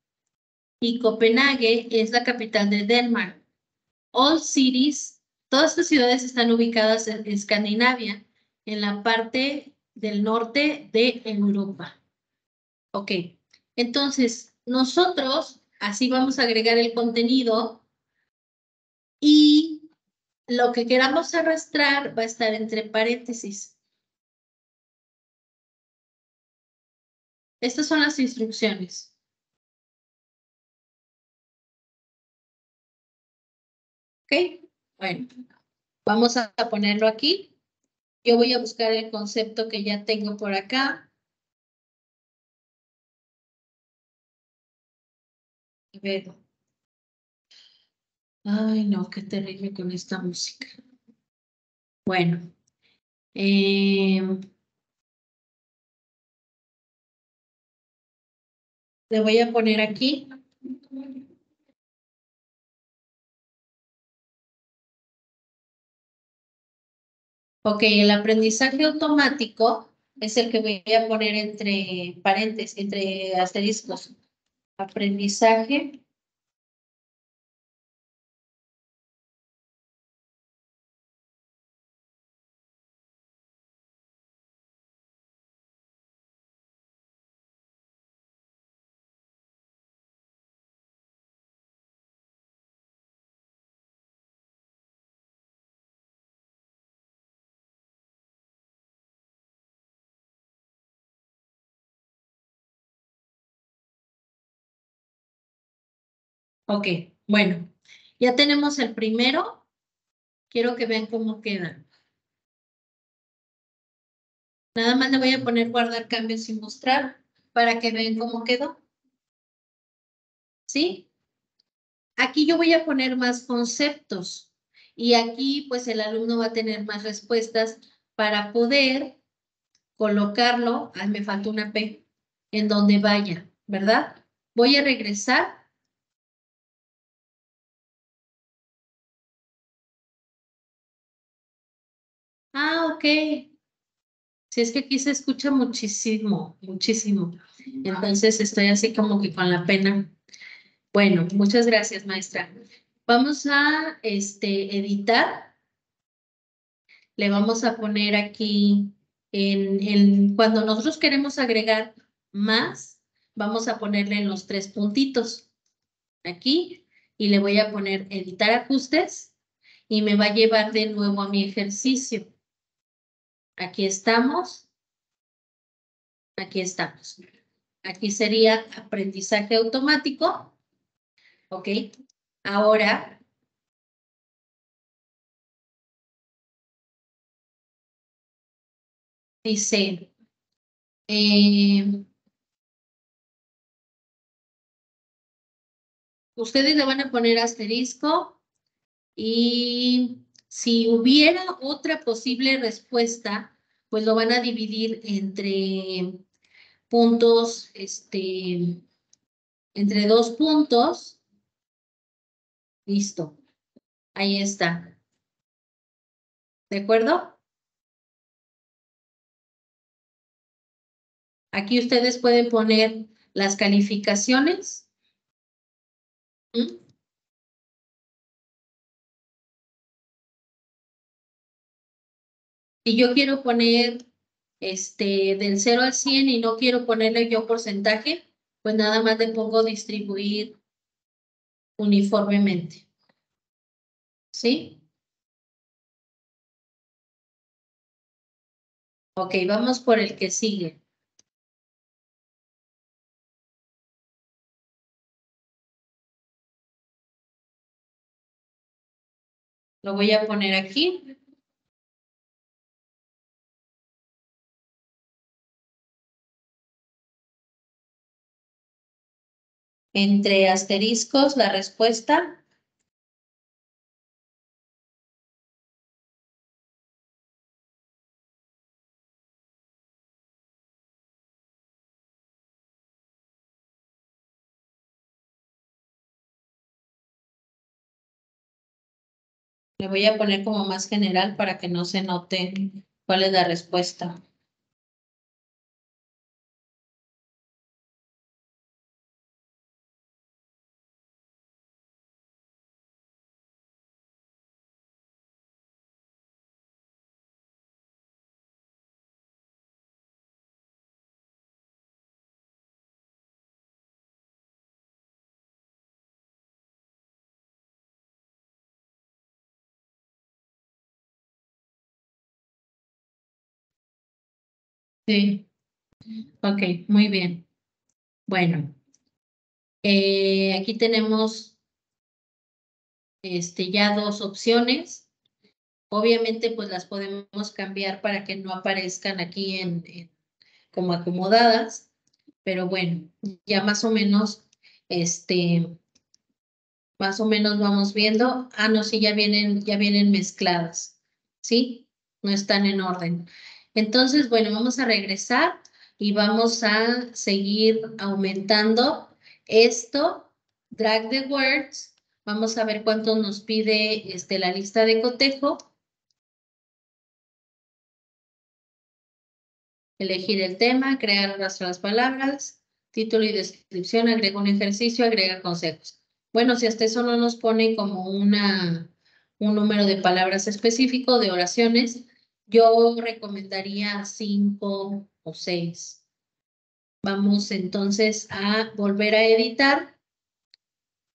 y Copenhague es la capital de Denmark. All cities, todas estas ciudades están ubicadas en Escandinavia, en la parte del norte de Europa. Ok, entonces nosotros así vamos a agregar el contenido y lo que queramos arrastrar va a estar entre paréntesis. Estas son las instrucciones. Ok, bueno, vamos a ponerlo aquí. Yo voy a buscar el concepto que ya tengo por acá. Ay, no, qué terrible con esta música. Bueno. Eh, le voy a poner aquí. Ok, el aprendizaje automático es el que voy a poner entre paréntesis, entre asteriscos. Aprendizaje Ok, bueno, ya tenemos el primero. Quiero que vean cómo queda. Nada más le voy a poner guardar cambios sin mostrar para que vean cómo quedó. ¿Sí? Aquí yo voy a poner más conceptos y aquí pues el alumno va a tener más respuestas para poder colocarlo, ay me falta una P, en donde vaya, ¿verdad? Voy a regresar Ah, ok. Si es que aquí se escucha muchísimo, muchísimo. Entonces estoy así como que con la pena. Bueno, muchas gracias, maestra. Vamos a este, editar. Le vamos a poner aquí, en, en, cuando nosotros queremos agregar más, vamos a ponerle en los tres puntitos. Aquí. Y le voy a poner editar ajustes. Y me va a llevar de nuevo a mi ejercicio. Aquí estamos. Aquí estamos. Aquí sería aprendizaje automático. Ok. Ahora. Dice. Eh, ustedes le van a poner asterisco y si hubiera otra posible respuesta, pues lo van a dividir entre puntos, este, entre dos puntos. Listo. Ahí está. ¿De acuerdo? Aquí ustedes pueden poner las calificaciones. ¿Mm? Si yo quiero poner este, del 0 al 100 y no quiero ponerle yo porcentaje, pues nada más le pongo distribuir uniformemente. ¿Sí? Ok, vamos por el que sigue. Lo voy a poner aquí. Entre asteriscos la respuesta. Le voy a poner como más general para que no se note cuál es la respuesta. Sí. Ok, muy bien. Bueno. Eh, aquí tenemos este, ya dos opciones. Obviamente, pues las podemos cambiar para que no aparezcan aquí en, en, como acomodadas. Pero bueno, ya más o menos, este, más o menos vamos viendo. Ah, no, sí, ya vienen, ya vienen mezcladas. ¿Sí? No están en orden. Entonces, bueno, vamos a regresar y vamos a seguir aumentando esto. Drag the words. Vamos a ver cuánto nos pide este, la lista de cotejo. Elegir el tema, crear las palabras, título y descripción, agrega un ejercicio, agrega consejos. Bueno, si hasta eso no nos pone como una, un número de palabras específico, de oraciones, yo recomendaría cinco o seis. Vamos entonces a volver a editar.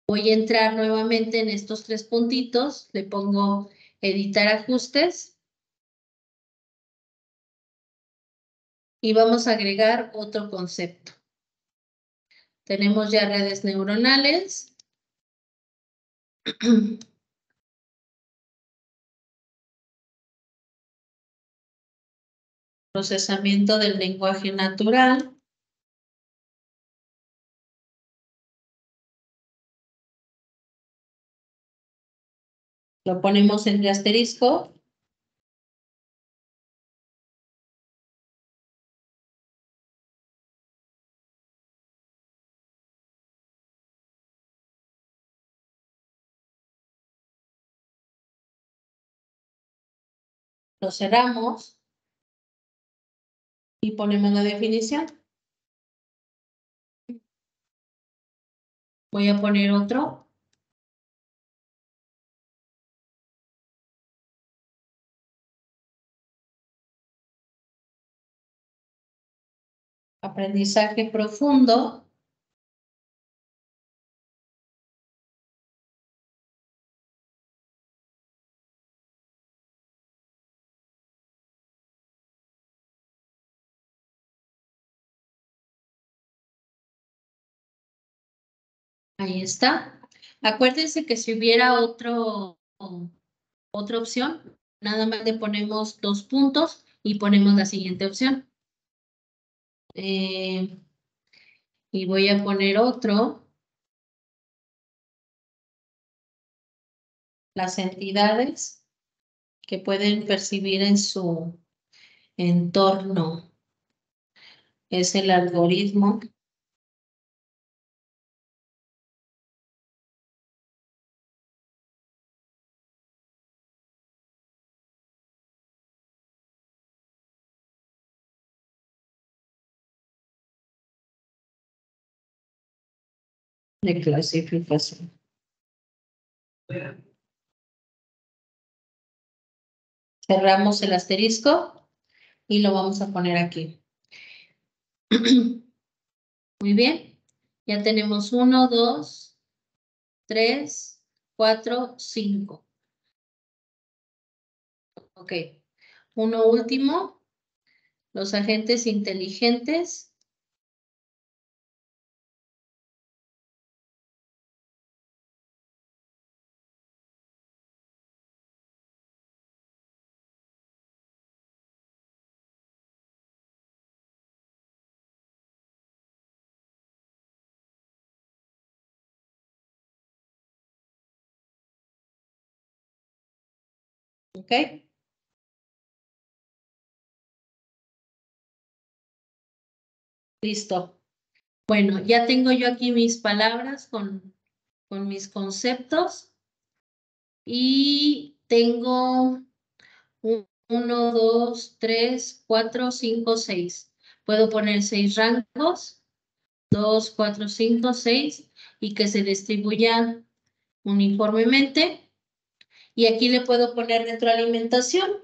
Voy a entrar nuevamente en estos tres puntitos. Le pongo editar ajustes. Y vamos a agregar otro concepto. Tenemos ya redes neuronales. procesamiento del lenguaje natural. Lo ponemos entre asterisco. Lo cerramos y ponemos la definición. Voy a poner otro. Aprendizaje profundo. Ahí está. Acuérdense que si hubiera otro, otra opción, nada más le ponemos dos puntos y ponemos la siguiente opción. Eh, y voy a poner otro. Las entidades que pueden percibir en su entorno. Es el algoritmo de clasificación. Cerramos el asterisco y lo vamos a poner aquí. Muy bien. Ya tenemos uno, dos, tres, cuatro, cinco. Ok. Uno último. Los agentes inteligentes ¿Ok? Listo. Bueno, ya tengo yo aquí mis palabras con, mis conceptos. Y tengo un- uno, dos, tres, cuatro, cinco, seis. Puedo poner seis rangos. Dos, cuatro, cinco, seis. Y que se distribuyan uniformemente. Y aquí le puedo poner retroalimentación.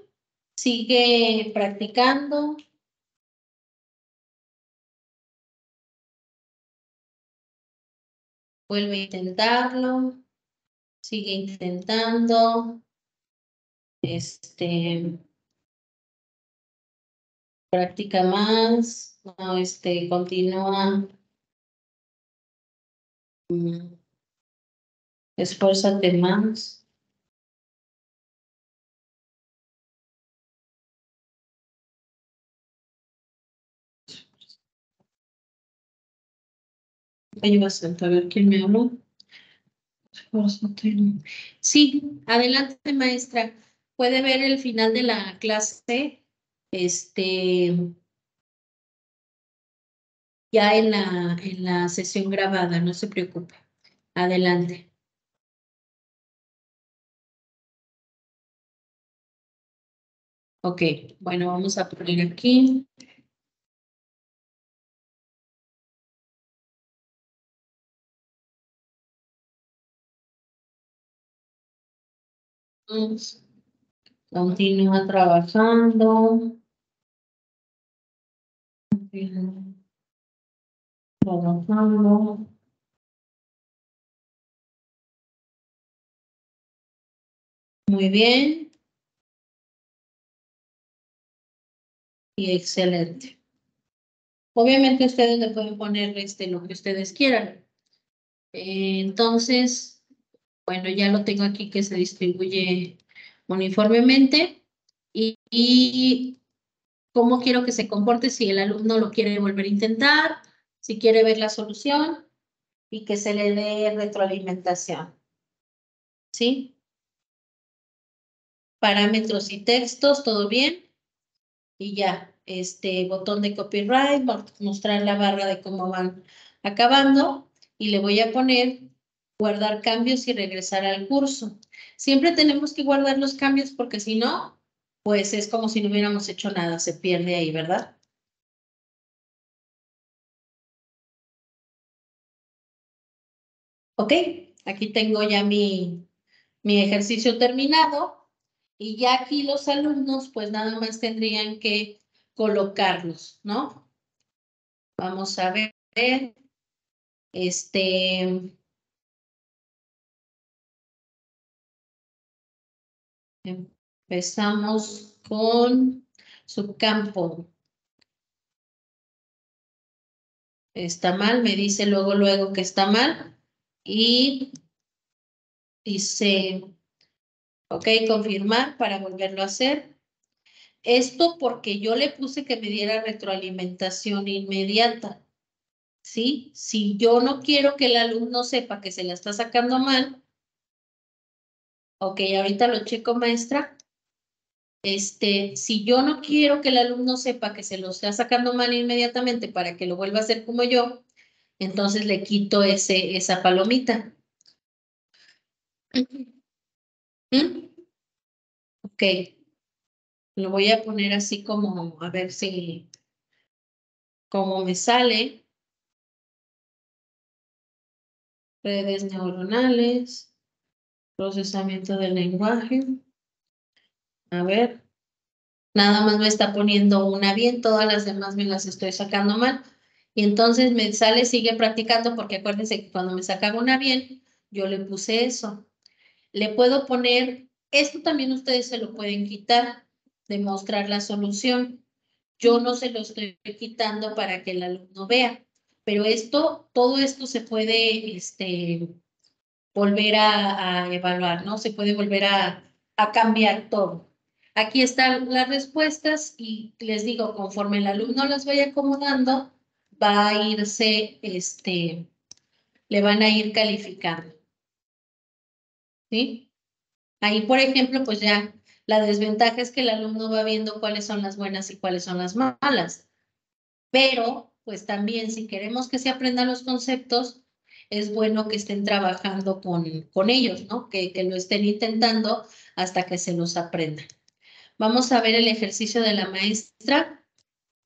Sigue practicando. Vuelve a intentarlo. Sigue intentando. Este. Practica más. No, este, continúa. Mm. Esfuérzate más. Ahí va a ver quién me habló. Sí, adelante, maestra. Puede ver el final de la clase. Este. Ya en la, en la sesión grabada, no se preocupe. Adelante. Ok, bueno, vamos a poner aquí. Continúa trabajando. Trabajando. Muy bien. Y excelente. Obviamente ustedes le pueden poner este, lo que ustedes quieran. Entonces, bueno, ya lo tengo aquí que se distribuye uniformemente. Y, cómo quiero que se comporte si el alumno lo quiere volver a intentar, si quiere ver la solución y que se le dé retroalimentación. ¿Sí? Parámetros y textos, todo bien. Y ya, este botón de copyright, mostrar la barra de cómo van acabando y le voy a poner guardar cambios y regresar al curso. Siempre tenemos que guardar los cambios porque si no, pues es como si no hubiéramos hecho nada, se pierde ahí, ¿verdad? Ok, aquí tengo ya mi, mi ejercicio terminado y ya aquí los alumnos pues nada más tendrían que colocarlos, ¿no? Vamos a ver, este... Empezamos con subcampo. Está mal, me dice luego, luego que está mal. Y dice, ok, confirmar para volverlo a hacer. Esto porque yo le puse que me diera retroalimentación inmediata. ¿Sí? Si yo no quiero que el alumno sepa que se la está sacando mal, ok, ahorita lo checo, maestra. Este, si yo no quiero que el alumno sepa que se lo está sacando mal inmediatamente para que lo vuelva a hacer como yo, entonces le quito ese, esa palomita. ¿Mm? Ok. Lo voy a poner así como, a ver si, como me sale. Redes neuronales, procesamiento del lenguaje. A ver. Nada más me está poniendo una bien, todas las demás me las estoy sacando mal. Y entonces me sale, sigue practicando, porque acuérdense que cuando me sacaba una bien, yo le puse eso. Le puedo poner, esto también ustedes se lo pueden quitar, demostrar la solución. Yo no se lo estoy quitando para que el alumno vea, pero esto, todo esto se puede este, volver a, evaluar, ¿no? Se puede volver a, a cambiar todo. Aquí están las respuestas y les digo, conforme el alumno las vaya acomodando, va a irse, este, le van a ir calificando. ¿Sí? Ahí, por ejemplo, pues ya La desventaja es que el alumno va viendo cuáles son las buenas y cuáles son las malas. Pero, pues también si queremos que se aprendan los conceptos, es bueno que estén trabajando con, con ellos, ¿no? Que, que lo estén intentando hasta que se los aprendan. Vamos a ver el ejercicio de la maestra.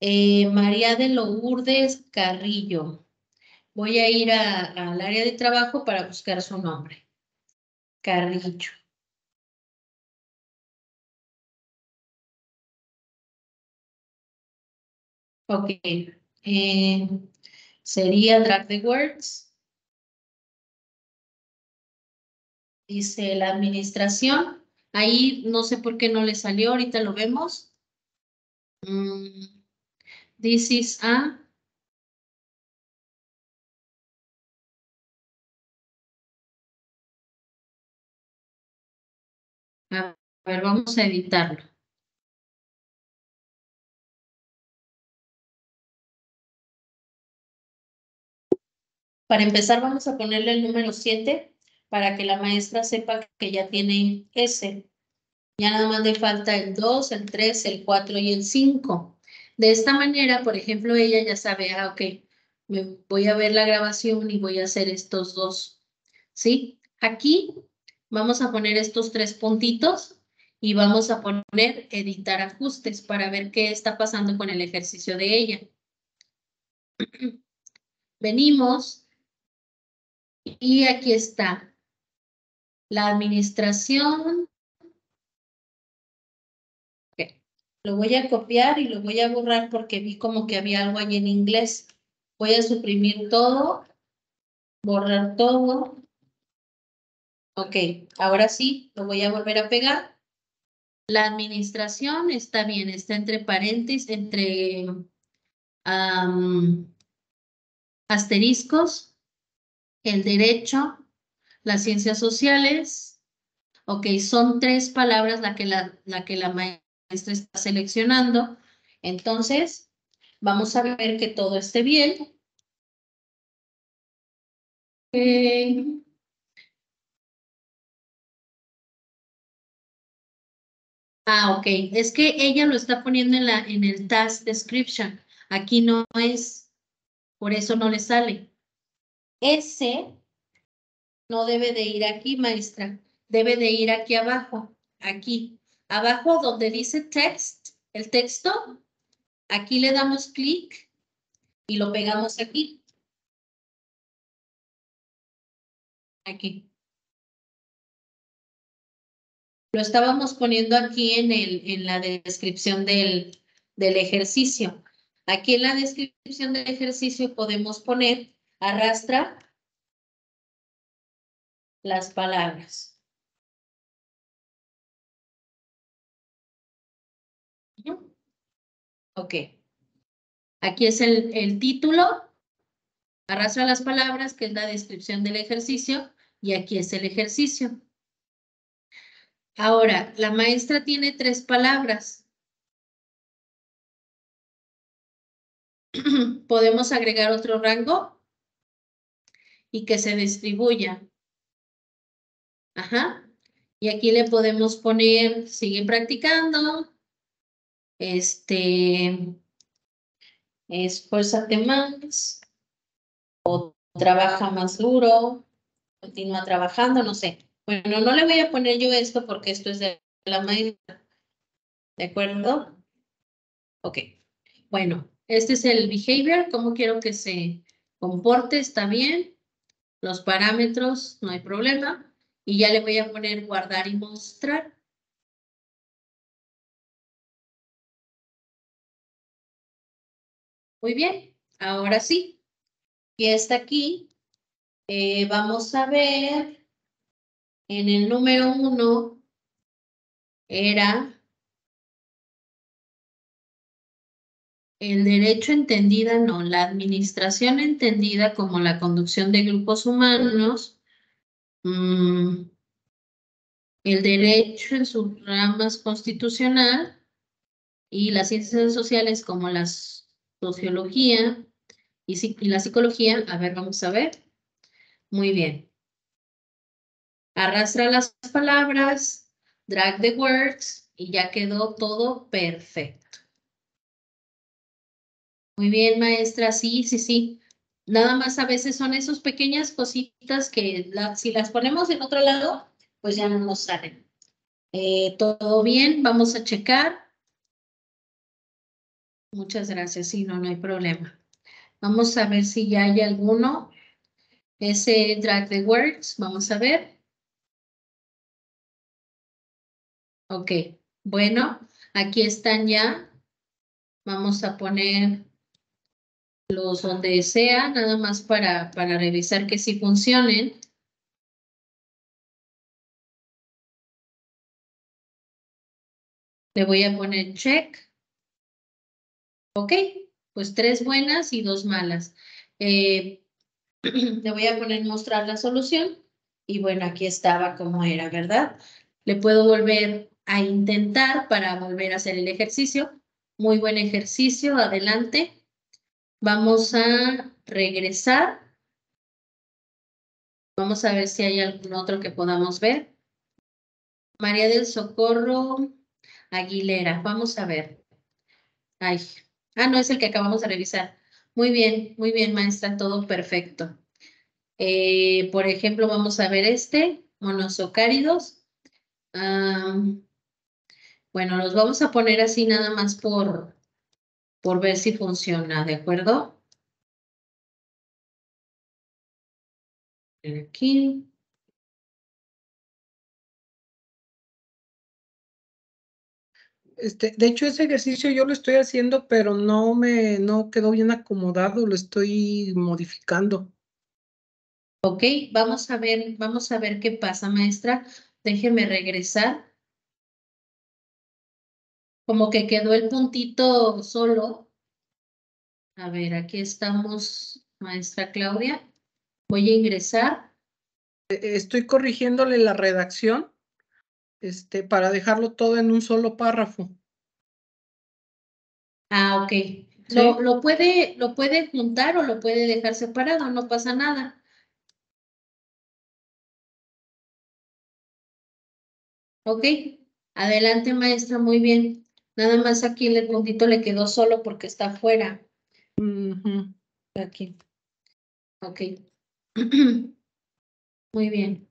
Eh, María de Lourdes Carrillo. Voy a ir al área de trabajo para buscar su nombre. Carrillo. Ok. Eh, sería drag the words. Dice la administración. Ahí no sé por qué no le salió, ahorita lo vemos. Mm, this is a A ver, vamos a editarlo. Para empezar, vamos a ponerle el número 7 para que la maestra sepa que ya tiene ese. Ya nada más le falta el 2, el 3, el 4 y el 5. De esta manera, por ejemplo, ella ya sabe, ah, ok, me voy a ver la grabación y voy a hacer estos dos. ¿Sí? Aquí vamos a poner estos tres puntitos y vamos a poner editar ajustes para ver qué está pasando con el ejercicio de ella. Venimos y aquí está la administración. Lo voy a copiar y lo voy a borrar porque vi como que había algo ahí en inglés. Voy a suprimir todo, borrar todo. Ok, ahora sí, lo voy a volver a pegar. La administración está bien, está entre paréntesis, entre asteriscos, el derecho, las ciencias sociales. Ok, son tres palabras la que la, la, que la maestra está seleccionando. Entonces, vamos a ver que todo esté bien. Ah, ok. Es que ella lo está poniendo en, la, en el task description. Aquí no es, por eso no le sale. Ese no debe de ir aquí, maestra. Debe de ir aquí abajo, aquí. Abajo donde dice text, el texto, aquí le damos clic y lo pegamos aquí. Aquí. Lo estábamos poniendo aquí en, el, en la descripción del, del ejercicio. Aquí en la descripción del ejercicio podemos poner arrastra las palabras. Ok. Aquí es el, el título. Arrastra las palabras, que es la descripción del ejercicio, y aquí es el ejercicio. Ahora, la maestra tiene tres palabras. Podemos agregar otro rango y que se distribuya. Ajá. Y aquí le podemos poner, sigue practicando. Este, esfuérzate más. O trabaja más duro. Continúa trabajando, no sé. Bueno, no le voy a poner yo esto porque esto es de la maestra. ¿De acuerdo? Ok. Bueno, este es el behavior, cómo quiero que se comporte, está bien. Los parámetros, no hay problema. Y ya le voy a poner guardar y mostrar. Muy bien, ahora sí. Y está aquí. Eh, vamos a ver en el número uno era el derecho entendida, no, la administración entendida como la conducción de grupos humanos Mm, el derecho en sus ramas constitucional y las ciencias sociales como la sociología y, y la psicología. A ver, vamos a ver. Muy bien. Arrastra las palabras, drag the words y ya quedó todo perfecto. Muy bien, maestra, sí, sí, sí. Nada más a veces son esas pequeñas cositas que si las ponemos en otro lado, pues ya no nos salen. Eh, todo bien, vamos a checar. Muchas gracias, sí, no, no hay problema. Vamos a ver si ya hay alguno. Ese drag the words, vamos a ver. Ok, bueno, aquí están ya. Vamos a poner los donde sea, nada más para, para revisar que sí funcionen. Le voy a poner check. Ok, pues tres buenas y dos malas. Eh, le voy a poner mostrar la solución. Y bueno, aquí estaba como era, ¿verdad? Le puedo volver a intentar para volver a hacer el ejercicio. Muy buen ejercicio, adelante. Vamos a regresar. Vamos a ver si hay algún otro que podamos ver. María del Socorro Aguilera, vamos a ver. Ay, ah, no, es el que acabamos de revisar. Muy bien, muy bien, maestra, todo perfecto. Eh, por ejemplo, vamos a ver este, monosocáridos. bueno, los vamos a poner así nada más por, por ver si funciona, ¿de acuerdo? Aquí. Este, de hecho, ese ejercicio yo lo estoy haciendo, pero no me, no quedó bien acomodado, lo estoy modificando. Ok, vamos a ver, vamos a ver qué pasa, maestra. Déjeme regresar. Como que quedó el puntito solo. A ver, aquí estamos, maestra Claudia. Voy a ingresar. E, estoy corrigiéndole la redacción este, para dejarlo todo en un solo párrafo. Ah, ok. Lo, lo, puede, lo puede juntar o lo puede dejar separado, no pasa nada. Ok, adelante maestra, muy bien. Nada más aquí el puntito le quedó solo porque está afuera. Aquí. Ok. Muy bien.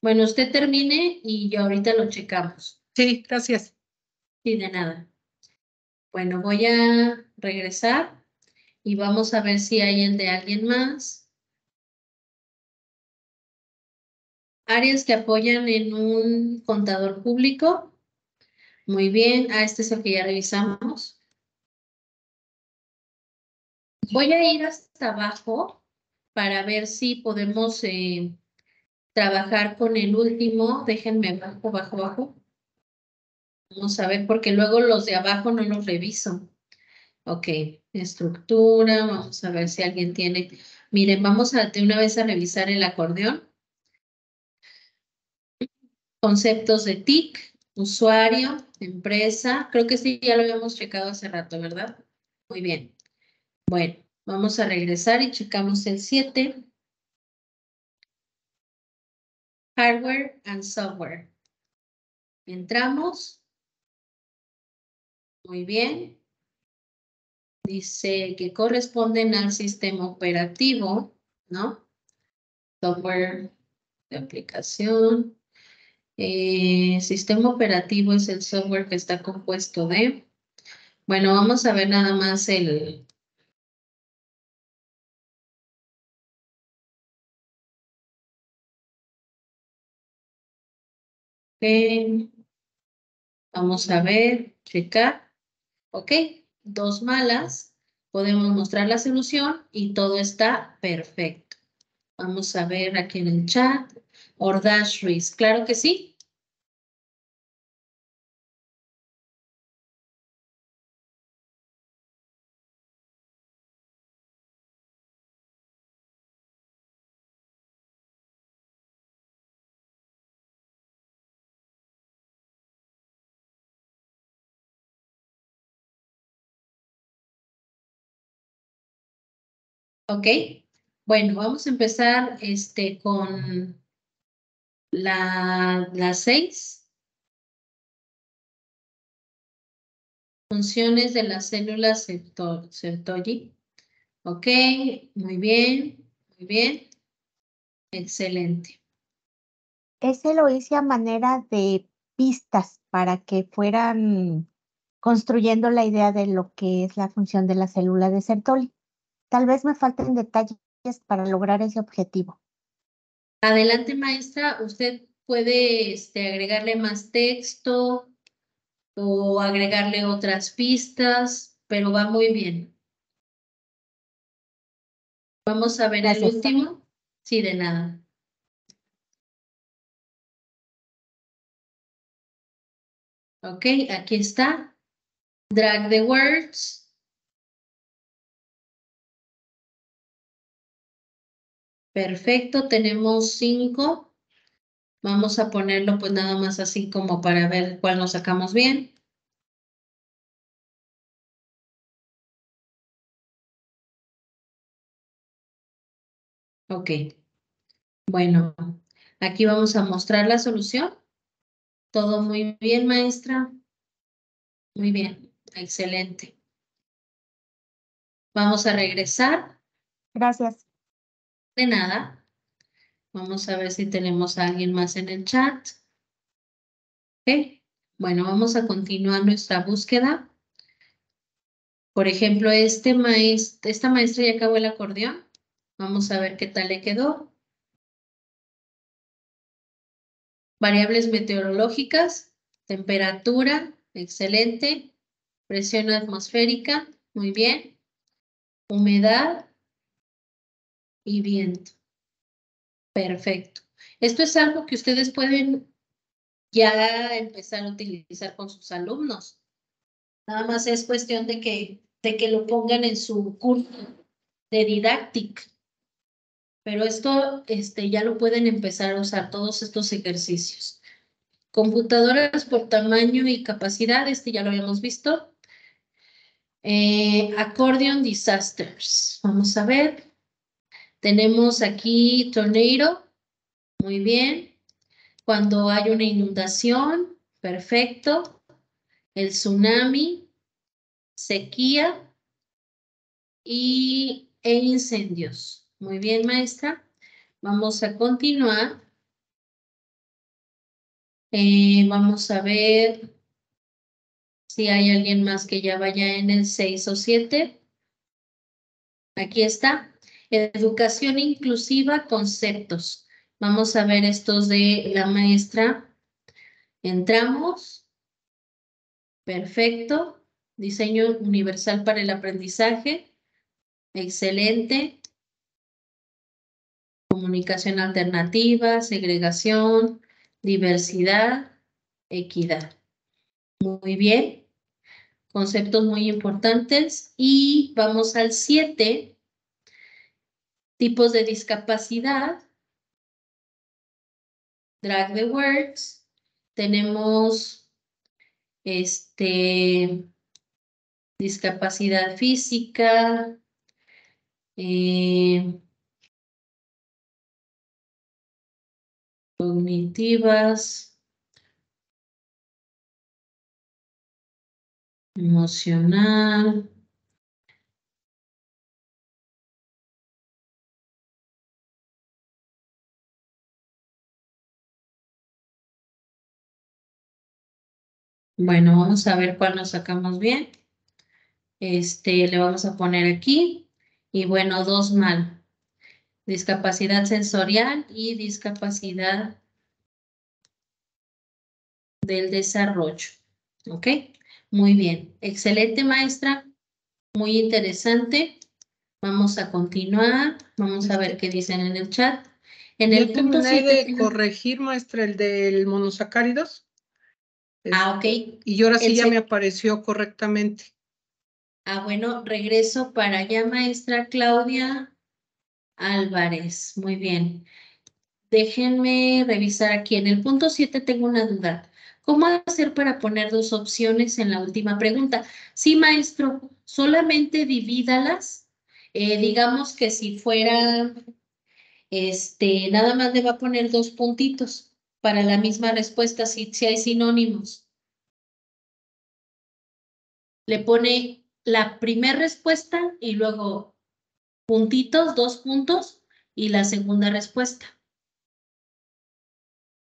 Bueno, usted termine y yo ahorita lo checamos. Sí, gracias. Sí, de nada. Bueno, voy a regresar y vamos a ver si hay el de alguien más. Áreas que apoyan en un contador público. Muy bien. Ah, este es el que ya revisamos. Voy a ir hasta abajo para ver si podemos eh, trabajar con el último. Déjenme bajo, bajo, bajo. Vamos a ver, porque luego los de abajo no los reviso. Ok, estructura, vamos a ver si alguien tiene. Miren, vamos a de una vez a revisar el acordeón. Conceptos de TIC, usuario, empresa. Creo que sí, ya lo habíamos checado hace rato, ¿verdad? Muy bien. Bueno, vamos a regresar y checamos el 7. Hardware and software. Entramos. Muy bien. Dice que corresponden al sistema operativo, ¿no? Software de aplicación. Eh, sistema operativo es el software que está compuesto de. Bueno, vamos a ver nada más el, Vamos a ver, checar. Ok, dos malas. Podemos mostrar la solución y todo está perfecto. Vamos a ver aquí en el chat. Ordash Ruiz, claro que sí. Ok, bueno, vamos a empezar este, con la, la seis. Funciones de las células Serto- Sertoli. Ok, muy bien, muy bien. Excelente. Ese lo hice a manera de pistas para que fueran construyendo la idea de lo que es la función de la célula de Sertoli. Tal vez me falten detalles para lograr ese objetivo. Adelante, maestra. Usted puede este, agregarle más texto o agregarle otras pistas, pero va muy bien. Vamos a ver el último. Sí, de nada. Ok, aquí está. Drag the words. Perfecto, tenemos cinco. Vamos a ponerlo pues nada más así como para ver cuál nos sacamos bien. Ok. Bueno, aquí vamos a mostrar la solución. Todo muy bien, maestra. Muy bien, excelente. Vamos a regresar. Gracias. De nada. Vamos a ver si tenemos a alguien más en el chat. Bueno, vamos a continuar nuestra búsqueda. Por ejemplo, este maestro, esta maestra ya acabó el acordeón. Vamos a ver qué tal le quedó. Variables meteorológicas, temperatura, excelente. Presión atmosférica, muy bien. Humedad y viento. Perfecto. Esto es algo que ustedes pueden ya empezar a utilizar con sus alumnos. Nada más es cuestión de que, de que lo pongan en su curso de didáctica. Pero esto este, ya lo pueden empezar a usar todos estos ejercicios. Computadoras por tamaño y capacidad, este ya lo habíamos visto. Eh, accordion disasters. Vamos a ver. Tenemos aquí tornado. Muy bien. Cuando hay una inundación, perfecto. El tsunami, sequía y, e incendios. Muy bien, maestra. Vamos a continuar. Eh, vamos a ver si hay alguien más que ya vaya en el 6 o 7. Aquí está. Educación inclusiva, conceptos. Vamos a ver estos de la maestra. Entramos. Perfecto. Diseño universal para el aprendizaje. Excelente. Comunicación alternativa, segregación, diversidad, equidad. Muy bien. Conceptos muy importantes. Y vamos al 7. Tipos de discapacidad. Drag the words. Tenemos este discapacidad física. eh, cognitivas, emocional, Bueno, vamos a ver cuál nos sacamos bien. Este, le vamos a poner aquí. Y bueno, dos mal. Discapacidad sensorial y discapacidad del desarrollo. ¿Ok? Muy bien. Excelente, maestra. Muy interesante. Vamos a continuar. Vamos a ver qué dicen en el chat. En el Yo punto terminé siete de corregir, maestra, el del monosacáridos. Ah, ok. Y ahora sí El ya me apareció correctamente. Ah, bueno, regreso para allá, maestra Claudia Álvarez. Muy bien. Déjenme revisar aquí. En el punto 7 tengo una duda. ¿Cómo hacer para poner dos opciones en la última pregunta? Sí, maestro, solamente divídalas. Eh, digamos que si fuera, este, nada más le va a poner dos puntitos para la misma respuesta si, hay sinónimos. le pone la primera respuesta y luego puntitos, dos puntos y la segunda respuesta.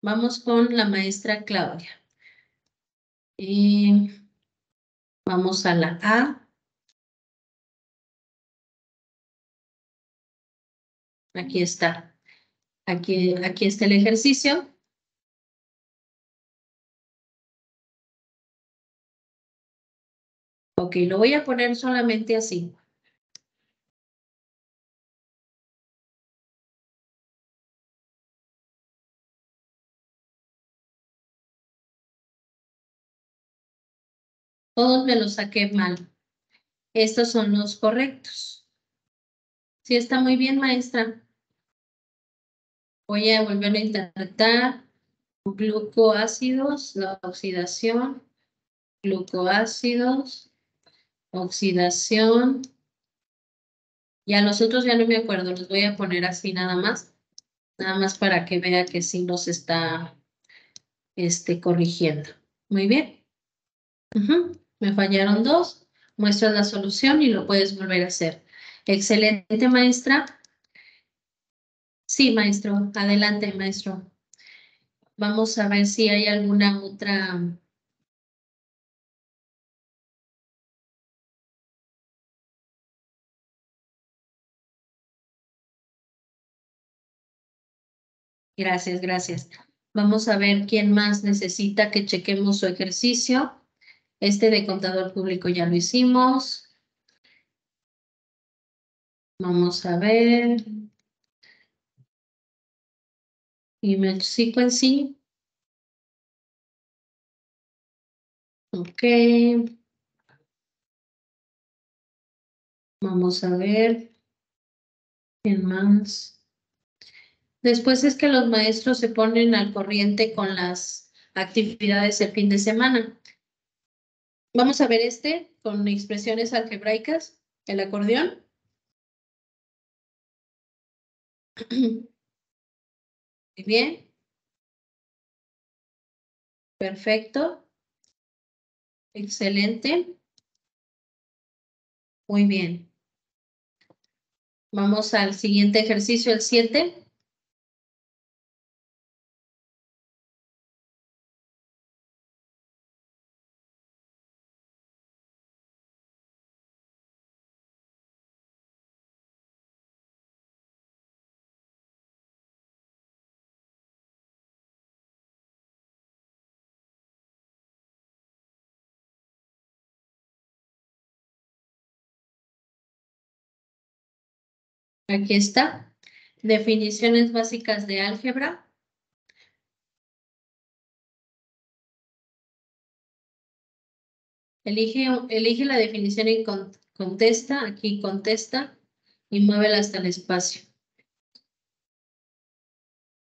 Vamos con la maestra Claudia. Vamos a la A. Aquí está. Aquí, aquí está el ejercicio. Ok, lo voy a poner solamente así. Todos me los saqué mal. Estos son los correctos. Sí, está muy bien, maestra. Voy a volver a intentar. Glucoácidos, la oxidación. Glucoácidos, oxidación. Y a los otros ya no me acuerdo, los voy a poner así nada más. Nada más para que vea que sí nos está este, corrigiendo. Muy bien. Me fallaron dos. Muestras la solución y lo puedes volver a hacer. Excelente, maestra. Sí, maestro. Adelante, maestro. Vamos a ver si hay alguna otra... Gracias, gracias. Vamos a ver quién más necesita que chequemos su ejercicio. Este de contador público ya lo hicimos. Vamos a ver. Image sequencing. Ok. Vamos a ver. ¿Quién más? Después es que los maestros se ponen al corriente con las actividades del fin de semana. Vamos a ver este con expresiones algebraicas, el acordeón. Muy bien. Perfecto. Excelente. Muy bien. Vamos al siguiente ejercicio, el 7. Aquí está. Definiciones básicas de álgebra. Elige, elige la definición y contesta. Aquí contesta y muévela hasta el espacio.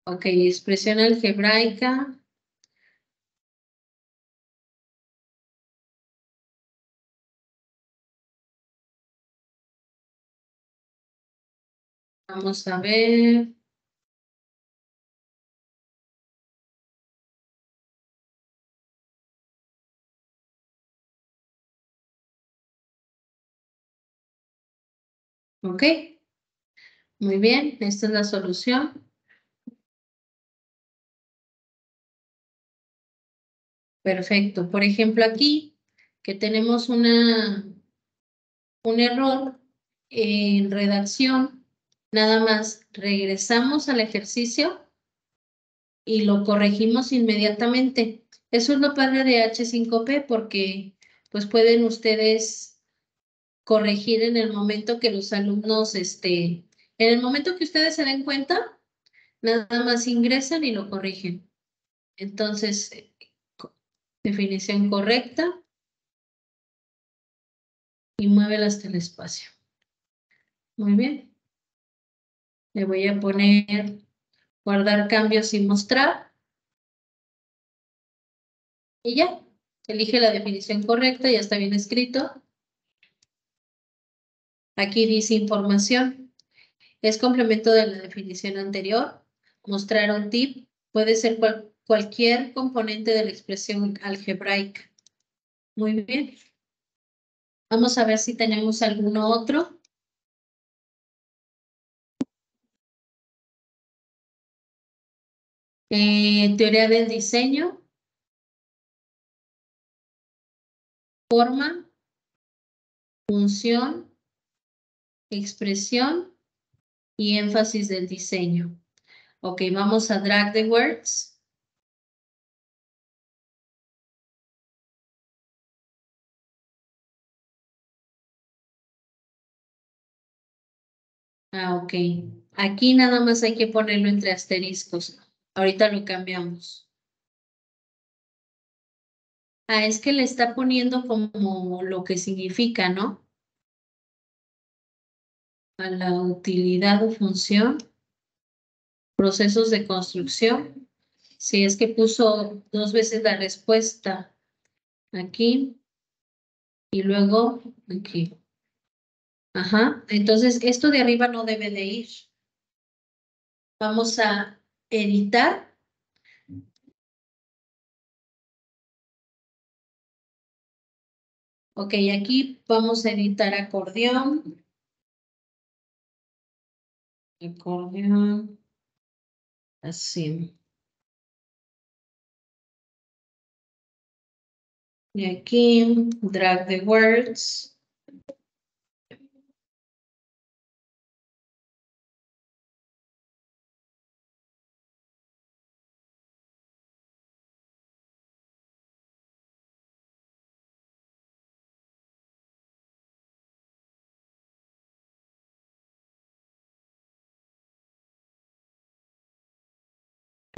Ok, expresión algebraica. Vamos a ver. Ok. Muy bien, esta es la solución. Perfecto. Por ejemplo, aquí que tenemos una, un error en redacción Nada más regresamos al ejercicio y lo corregimos inmediatamente. Eso es lo padre de H5P porque pues pueden ustedes corregir en el momento que los alumnos, este, en el momento que ustedes se den cuenta, nada más ingresan y lo corrigen. Entonces, definición correcta y muévela hasta el espacio. Muy bien. Le voy a poner guardar cambios y mostrar. Y ya, elige la definición correcta, ya está bien escrito. Aquí dice información. Es complemento de la definición anterior. Mostrar un tip puede ser cualquier componente de la expresión algebraica. Muy bien. Vamos a ver si tenemos alguno otro. Eh, teoría del diseño. Forma. Función. Expresión. Y énfasis del diseño. Ok, vamos a drag the words. Ah, ok. Aquí nada más hay que ponerlo entre asteriscos. Ahorita lo cambiamos. Ah, es que le está poniendo como lo que significa, ¿no? A la utilidad o función. Procesos de construcción. Si es que puso dos veces la respuesta aquí y luego aquí. Ajá, entonces esto de arriba no debe de ir. Vamos a editar. Ok, aquí vamos a editar acordeón. Acordeón. Así. Y aquí, drag the words.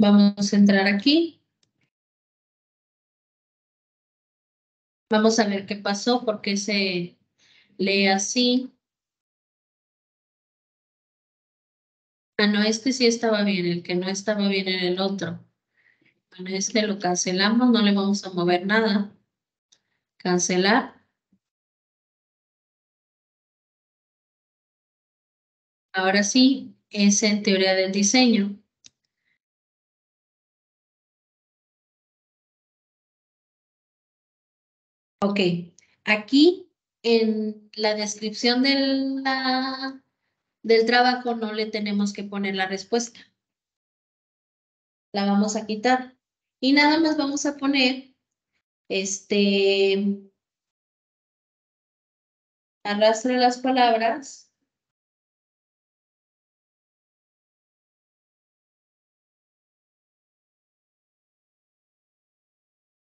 Vamos a entrar aquí. Vamos a ver qué pasó, por qué se lee así. Ah, no, este sí estaba bien, el que no estaba bien en el otro. Bueno, este lo cancelamos, no le vamos a mover nada. Cancelar. Ahora sí, es en teoría del diseño. Ok, aquí en la descripción del, del trabajo no le tenemos que poner la respuesta. La vamos a quitar. Y nada más vamos a poner, este, arrastre las palabras.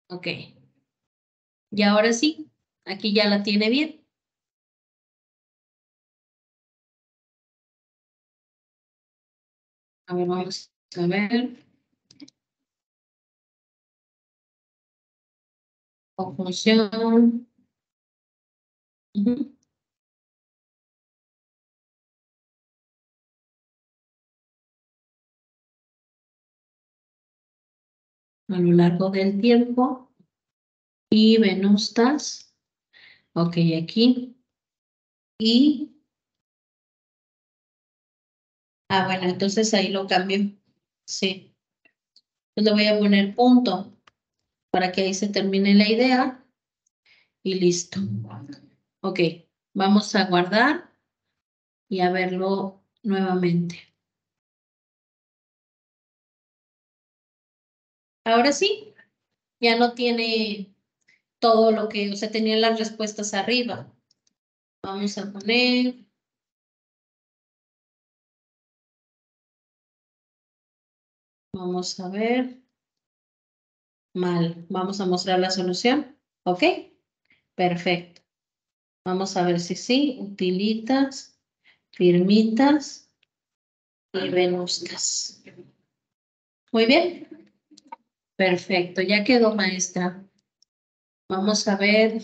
Ok. Y ahora sí, aquí ya la tiene bien. A ver, vamos a ver. Conjunción. A lo largo del tiempo y venustas. Ok, aquí. Y. Ah, bueno, entonces ahí lo cambio. Sí. Entonces le voy a poner punto para que ahí se termine la idea. Y listo. Ok, vamos a guardar y a verlo nuevamente. Ahora sí, ya no tiene todo lo que, o sea, tenían las respuestas arriba. Vamos a poner. Vamos a ver. Mal. Vamos a mostrar la solución. ¿Ok? Perfecto. Vamos a ver si sí. Utilitas, firmitas y venustas. Muy bien. Perfecto. Ya quedó, maestra. Vamos a ver.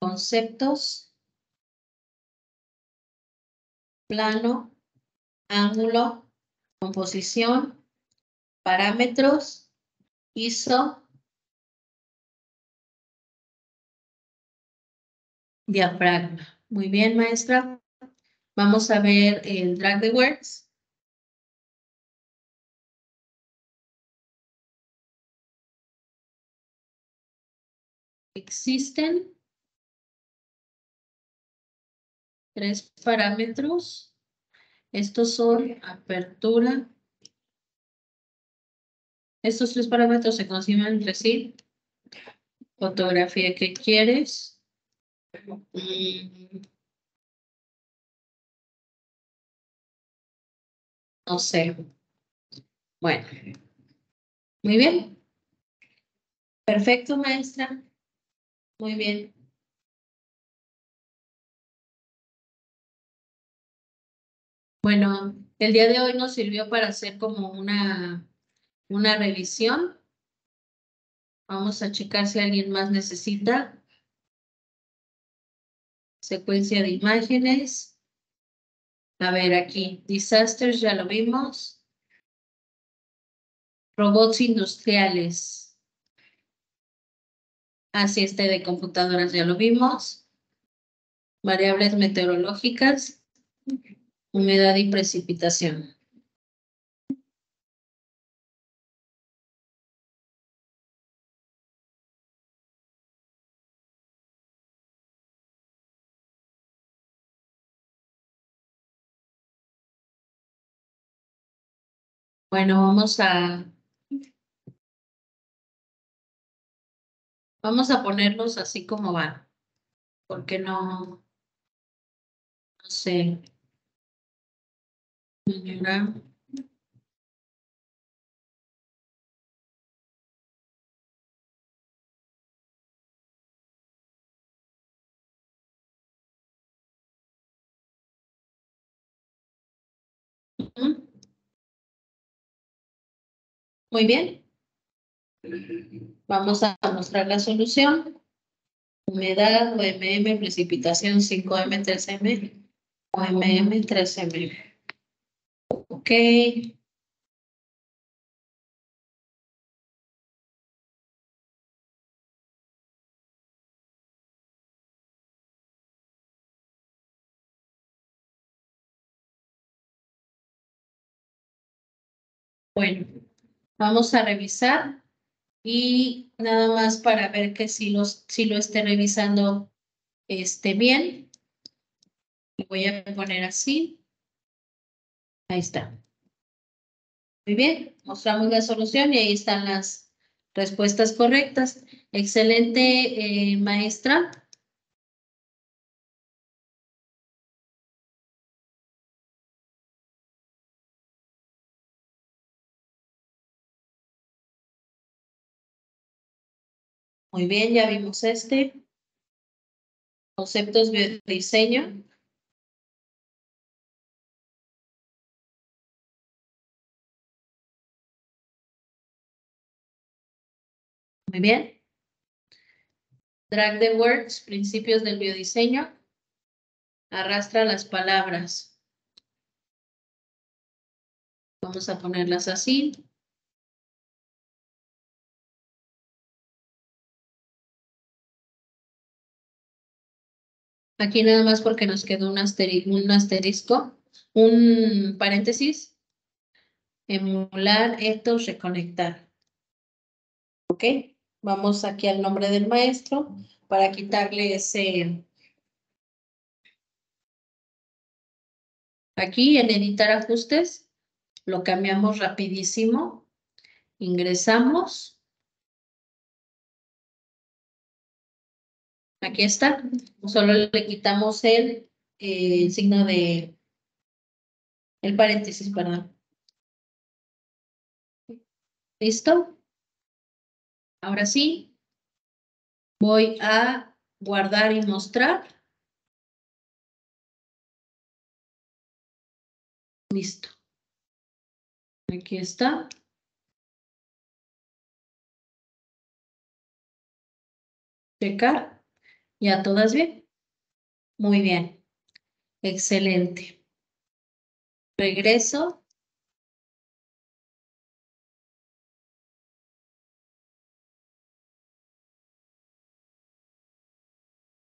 Conceptos. Plano. Ángulo. Composición. Parámetros. ISO diafragma. Muy bien, maestra. Vamos a ver el drag the words. Existen tres parámetros. Estos son apertura. Estos tres parámetros se consiguen entre sí. Fotografía que quieres. Mm. No sé. Bueno. Muy bien. Perfecto, maestra. Muy bien. Bueno, el día de hoy nos sirvió para hacer como una, una revisión. Vamos a checar si alguien más necesita. Secuencia de imágenes. A ver, aquí, disasters, ya lo vimos. Robots industriales. Así este de computadoras, ya lo vimos. Variables meteorológicas. Humedad y precipitación. Bueno, vamos a... Vamos a ponerlos así como van. Porque no... No sé. Señora. Muy bien. Vamos a mostrar la solución. Humedad, OMM, precipitación 5M, 3M, OMM, 3M. Ok. Bueno, vamos a revisar y nada más para ver que si, los, si lo esté revisando esté bien. Voy a poner así. Ahí está. Muy bien, mostramos la solución y ahí están las respuestas correctas. Excelente, eh, maestra. Muy bien, ya vimos este. Conceptos de diseño. Muy bien. Drag the words, principios del biodiseño. Arrastra las palabras. Vamos a ponerlas así. Aquí nada más porque nos quedó un, asterisco, un paréntesis. Emular, esto, reconectar. ¿Ok? Vamos aquí al nombre del maestro para quitarle ese... Aquí en editar ajustes, lo cambiamos rapidísimo. Ingresamos. Aquí está. Solo le quitamos el, eh, signo de... El paréntesis, perdón. ¿Listo? Ahora sí, voy a guardar y mostrar. Listo. Aquí está. Checar. ¿Ya todas bien? Muy bien. Excelente. Regreso.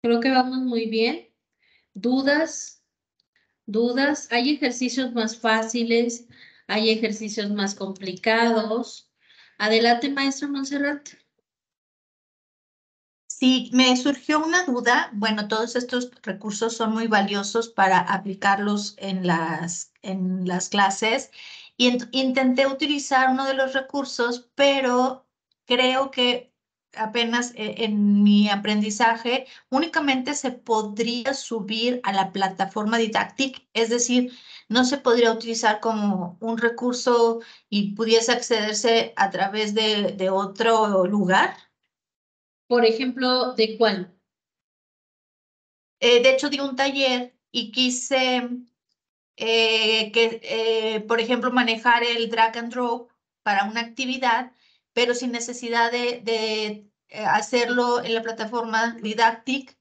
Creo que vamos muy bien. ¿Dudas? ¿Dudas? Hay ejercicios más fáciles, hay ejercicios más complicados. Adelante, maestra Montserrat. Sí, me surgió una duda. Bueno, todos estos recursos son muy valiosos para aplicarlos en las, en las clases. Y ent- intenté utilizar uno de los recursos, pero creo que apenas eh, en mi aprendizaje únicamente se podría subir a la plataforma Didactic, es decir, no se podría utilizar como un recurso y pudiese accederse a través de, de otro lugar. Por ejemplo, ¿de cuál? Eh, de hecho, di un taller y quise eh, que, eh, por ejemplo, manejar el drag and drop para una actividad, pero sin necesidad de, eh, hacerlo en la plataforma Didactic.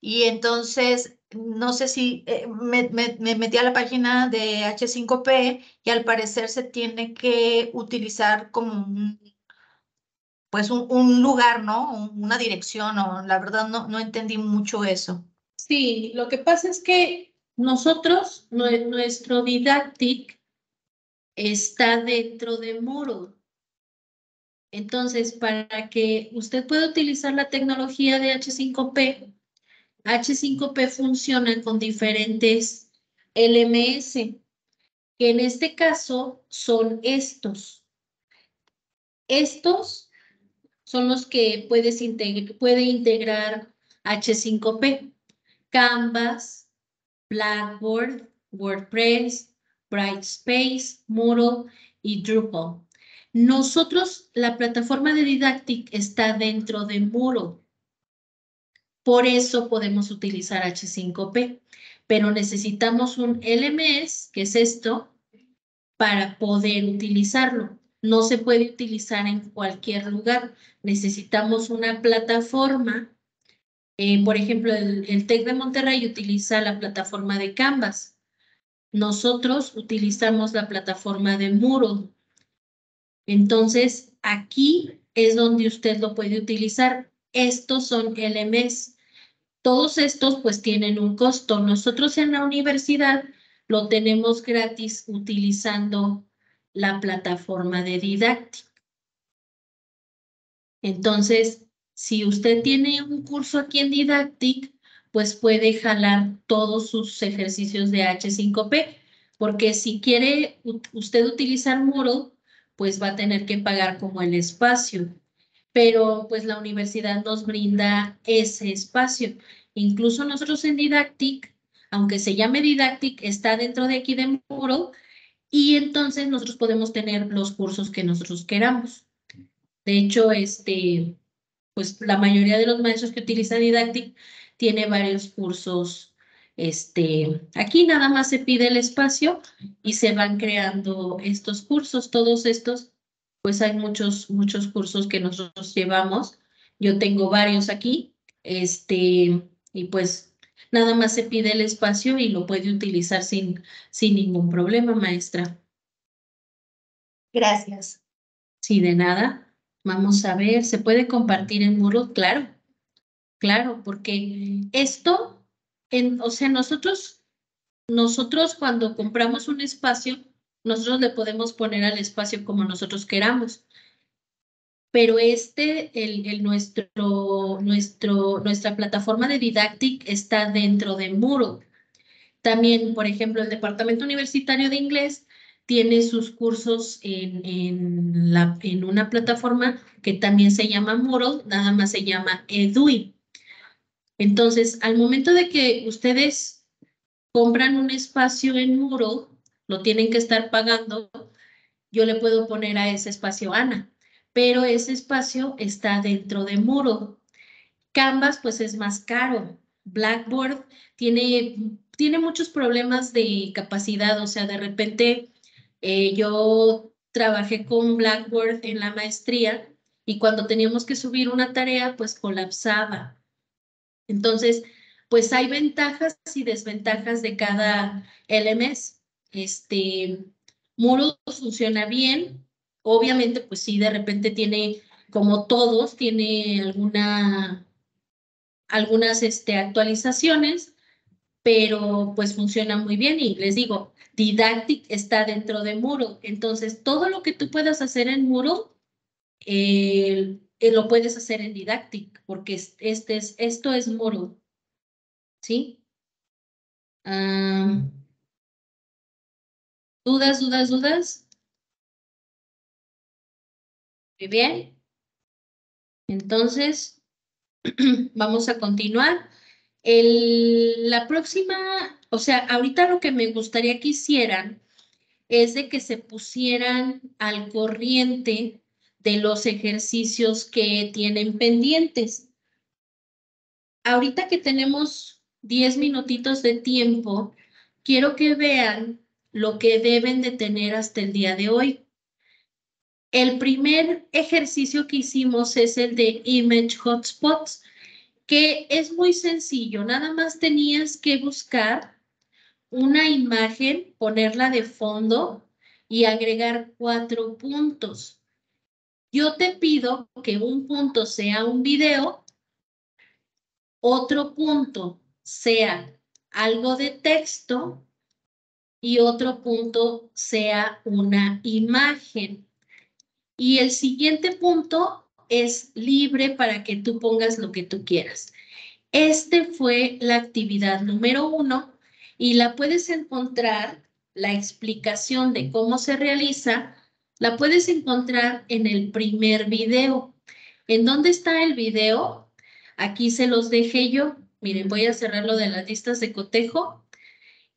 Y entonces, no sé si me- me metí a la página de H5P y al parecer se tiene que utilizar como un, pues un, un lugar, ¿no? Un- Una dirección, o la verdad no, no entendí mucho eso. Sí, lo que pasa es que nosotros, nue- nuestro Didactic está dentro de Moodle. Entonces, para que usted pueda utilizar la tecnología de H5P, H5P funciona con diferentes LMS, que en este caso son estos. Estos son los que puedes puede integrar H5P. Canvas, Blackboard, WordPress, Brightspace, Moodle y Drupal. Nosotros, la plataforma de Didactic está dentro de Moodle. Por eso podemos utilizar H5P, pero necesitamos un LMS, que es esto, para poder utilizarlo. No se puede utilizar en cualquier lugar. Necesitamos una plataforma eh, por ejemplo, el, el TEC de Monterrey utiliza la plataforma de Canvas. Nosotros utilizamos la plataforma de Moodle. Entonces, aquí es donde usted lo puede utilizar. Estos son LMS. Todos estos pues tienen un costo. Nosotros en la universidad lo tenemos gratis utilizando la plataforma de Didactic. Entonces, si usted tiene un curso aquí en Didactic, pues puede jalar todos sus ejercicios de H5P, porque si quiere usted utilizar Moodle, pues va a tener que pagar como el espacio. Pero pues la universidad nos brinda ese espacio. Incluso nosotros en Didactic, aunque se llame Didactic, está dentro de aquí de Moodle y entonces nosotros podemos tener los cursos que nosotros queramos. De hecho, este, pues la mayoría de los maestros que utilizan Didactic tiene varios cursos. Este, aquí nada más se pide el espacio y se van creando estos cursos, todos estos, pues hay muchos, muchos cursos que nosotros llevamos. Yo tengo varios aquí, este, y pues nada más se pide el espacio y lo puede utilizar sin, sin ningún problema, maestra. Gracias. Sí, de nada. Vamos a ver, ¿se puede compartir en Moodle? Claro, claro, porque esto, en, o sea, nosotros, nosotros cuando compramos un espacio, nosotros le podemos poner al espacio como nosotros queramos. Pero este, el, el nuestro, nuestro, nuestra plataforma de Didactic está dentro de Moodle. También, por ejemplo, el Departamento Universitario de Inglés tiene sus cursos en, en, la, en una plataforma que también se llama Moodle, nada más se llama Edui. Entonces, al momento de que ustedes compran un espacio en Moodle, lo tienen que estar pagando, yo le puedo poner a ese espacio Ana, pero ese espacio está dentro de Moodle. Canvas, pues es más caro. Blackboard tiene, tiene muchos problemas de capacidad, o sea, de repente eh, yo trabajé con Blackboard en la maestría y cuando teníamos que subir una tarea, pues colapsaba. Entonces, pues hay ventajas y desventajas de cada LMS. Este, Moodle funciona bien. Obviamente, pues sí, de repente tiene, como todos, tiene alguna algunas este, actualizaciones, pero pues funciona muy bien y les digo, Didactic está dentro de Moodle. Entonces, todo lo que tú puedas hacer en Moodle, eh, eh, lo puedes hacer en Didactic, porque este es, esto es Moodle. ¿Sí? Ah, ¿Dudas, dudas, dudas? Muy bien. Entonces, vamos a continuar. El, la próxima, o sea, ahorita lo que me gustaría que hicieran es de que se pusieran al corriente de los ejercicios que tienen pendientes. Ahorita que tenemos 10 minutitos de tiempo, quiero que vean lo que deben de tener hasta el día de hoy. El primer ejercicio que hicimos es el de Image Hotspots, que es muy sencillo. Nada más tenías que buscar una imagen, ponerla de fondo y agregar cuatro puntos. Yo te pido que un punto sea un video, otro punto sea algo de texto y otro punto sea una imagen. Y el siguiente punto es libre para que tú pongas lo que tú quieras. Este fue la actividad número uno y la puedes encontrar, la explicación de cómo se realiza, la puedes encontrar en el primer video. ¿En dónde está el video? Aquí se los dejé yo. Miren, voy a cerrarlo de las listas de cotejo.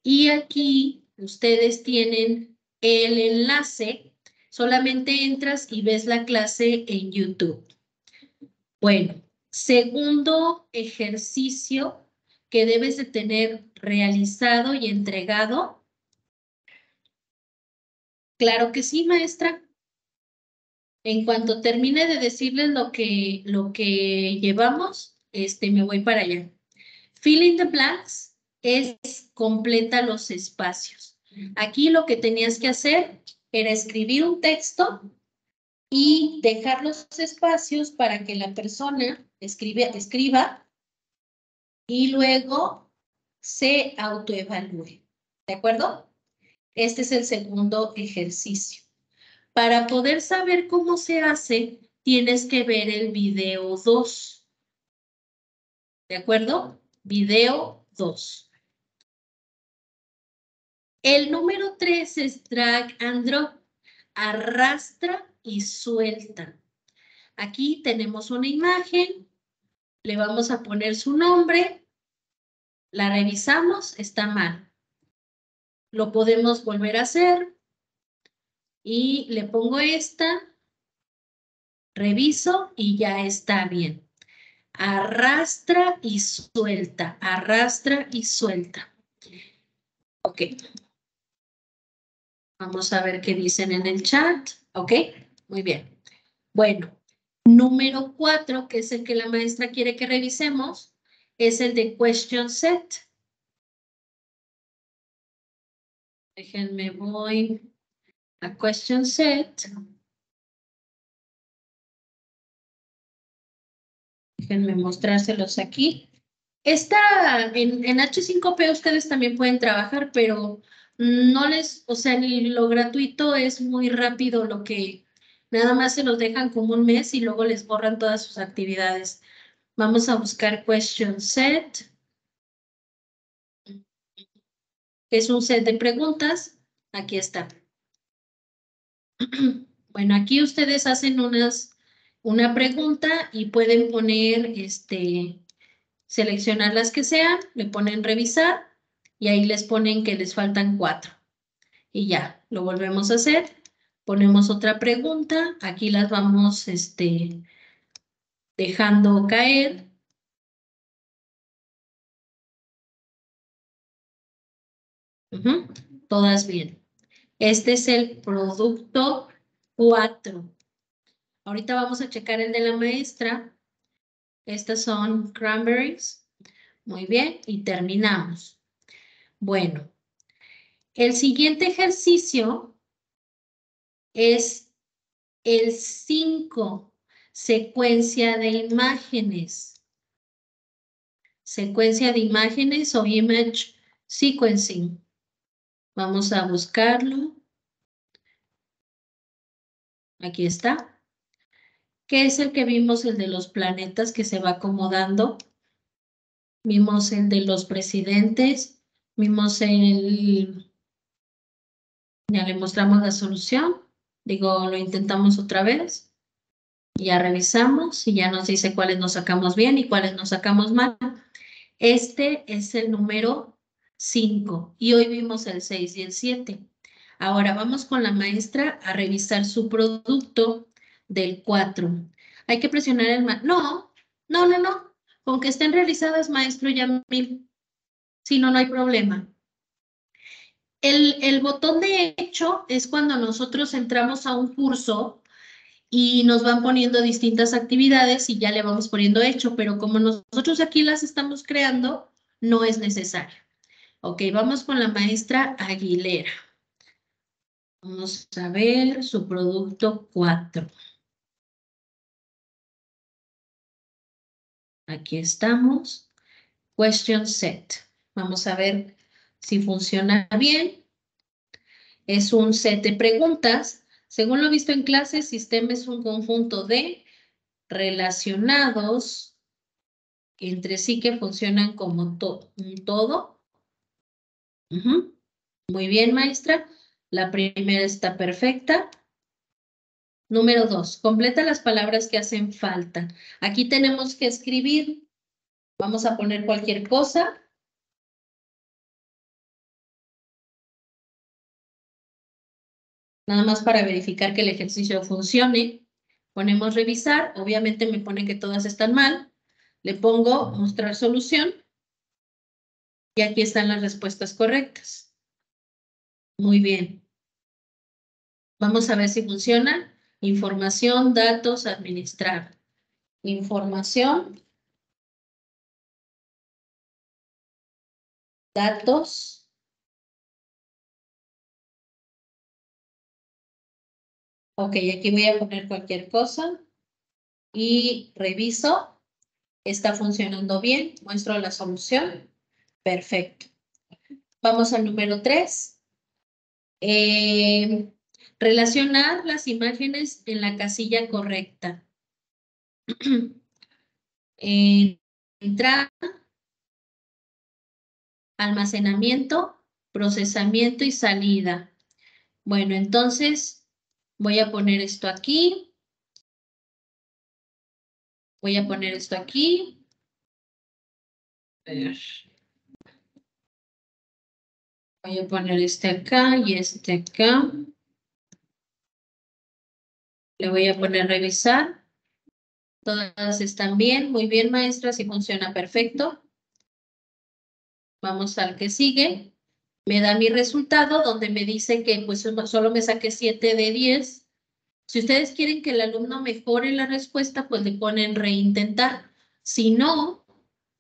Y aquí ustedes tienen el enlace Solamente entras y ves la clase en YouTube. Bueno, segundo ejercicio que debes de tener realizado y entregado. Claro que sí, maestra. En cuanto termine de decirles lo que, lo que llevamos, este, me voy para allá. Fill in the blanks es completa los espacios. Aquí lo que tenías que hacer era escribir un texto y dejar los espacios para que la persona escriba y luego se autoevalúe. ¿De acuerdo? Este es el segundo ejercicio. Para poder saber cómo se hace, tienes que ver el video 2. ¿De acuerdo? Video 2. El número tres es drag and drop, arrastra y suelta. Aquí tenemos una imagen, le vamos a poner su nombre, la revisamos, está mal. Lo podemos volver a hacer y le pongo esta, reviso y ya está bien. Arrastra y suelta, arrastra y suelta. Ok. Vamos a ver qué dicen en el chat. ¿Ok? Muy bien. Bueno, número cuatro, que es el que la maestra quiere que revisemos, es el de question set. Déjenme voy a question set. Déjenme mostrárselos aquí. Esta, en, en H5P ustedes también pueden trabajar, pero no les, o sea, ni lo gratuito es muy rápido lo que nada más se los dejan como un mes y luego les borran todas sus actividades. Vamos a buscar question set. Es un set de preguntas. Aquí está. Bueno, aquí ustedes hacen unas, una pregunta y pueden poner, este, seleccionar las que sean, le ponen revisar y ahí les ponen que les faltan cuatro. Y ya, lo volvemos a hacer. Ponemos otra pregunta. Aquí las vamos este, dejando caer. Todas bien. Este es el producto 4. Ahorita vamos a checar el de la maestra. Estas son cranberries. Muy bien, y terminamos. Bueno, el siguiente ejercicio es el 5, secuencia de imágenes. secuencia de imágenes o image sequencing. Vamos a buscarlo. Aquí está. ¿Qué es el que vimos? El de los planetas que se va acomodando. Vimos el de los presidentes. Vimos el... Ya le mostramos la solución. Digo, lo intentamos otra vez. Ya revisamos y ya nos dice cuáles nos sacamos bien y cuáles nos sacamos mal. Este es el número 5 y hoy vimos el 6 y el 7. Ahora vamos con la maestra a revisar su producto del 4. Hay que presionar el... No, no, no, no. Con que estén realizadas, maestro Yamil. Si no, no hay problema. El, el botón de hecho es cuando nosotros entramos a un curso y nos van poniendo distintas actividades y ya le vamos poniendo hecho, pero como nosotros aquí las estamos creando, no es necesario. Ok, vamos con la maestra Aguilera. Vamos a ver su producto 4. Aquí estamos. Question set. Vamos a ver si funciona bien. Es un set de preguntas. Según lo visto en clase, sistema es un conjunto de relacionados entre sí que funcionan como un todo. Muy bien, maestra. La primera está perfecta. Número dos, completa las palabras que hacen falta. Aquí tenemos que escribir. Vamos a poner cualquier cosa. Nada más para verificar que el ejercicio funcione. Ponemos revisar. Obviamente me pone que todas están mal. Le pongo mostrar solución. Y aquí están las respuestas correctas. Muy bien. Vamos a ver si funciona. Información, datos, administrar. Información. Datos. Ok, aquí voy a poner cualquier cosa y reviso. Está funcionando bien. Muestro la solución. Perfecto. Vamos al número tres. Eh, relacionar las imágenes en la casilla correcta. entrada, almacenamiento, procesamiento y salida. Bueno, entonces voy a poner esto aquí. Voy a poner esto aquí. Voy a poner este acá y este acá. Le voy a poner revisar. Todas están bien. Muy bien, maestra. Si funciona perfecto. Vamos al que sigue. Me da mi resultado donde me dice que pues solo me saqué 7 de 10. Si ustedes quieren que el alumno mejore la respuesta, pues le ponen reintentar. Si no,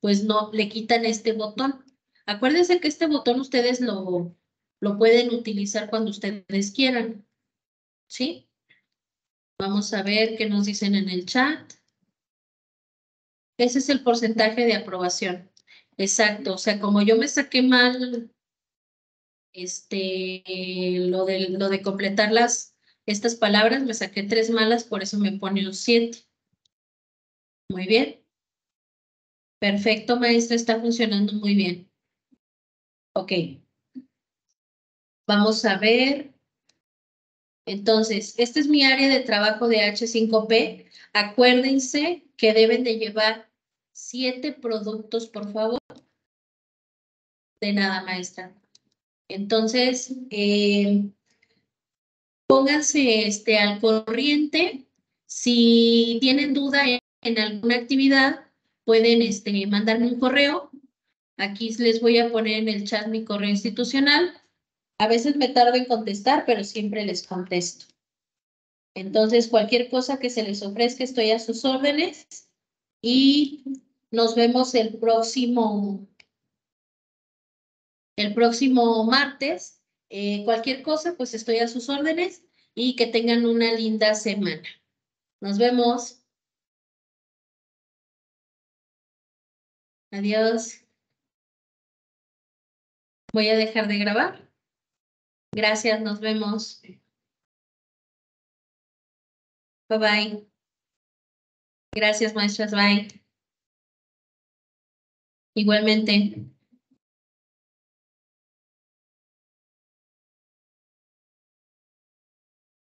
pues no, le quitan este botón. Acuérdense que este botón ustedes lo, lo pueden utilizar cuando ustedes quieran. ¿Sí? Vamos a ver qué nos dicen en el chat. Ese es el porcentaje de aprobación. Exacto. O sea, como yo me saqué mal este, lo de, lo de completar las, estas palabras, me saqué tres malas, por eso me pone un 7. Muy bien. Perfecto, maestra, está funcionando muy bien. Ok. Vamos a ver. Entonces, esta es mi área de trabajo de H5P. Acuérdense que deben de llevar siete productos, por favor. De nada, maestra. Entonces, eh, pónganse este, al corriente. Si tienen duda en, alguna actividad, pueden este, mandarme un correo Aquí les voy a poner en el chat mi correo institucional. A veces me tardo en contestar, pero siempre les contesto. Entonces, cualquier cosa que se les ofrezca, estoy a sus órdenes. Y nos vemos el próximo, el próximo martes. Eh, cualquier cosa, pues estoy a sus órdenes y que tengan una linda semana. Nos vemos. Adiós. Voy a dejar de grabar. Gracias, nos vemos. Bye bye. Gracias, maestras. Bye. Igualmente.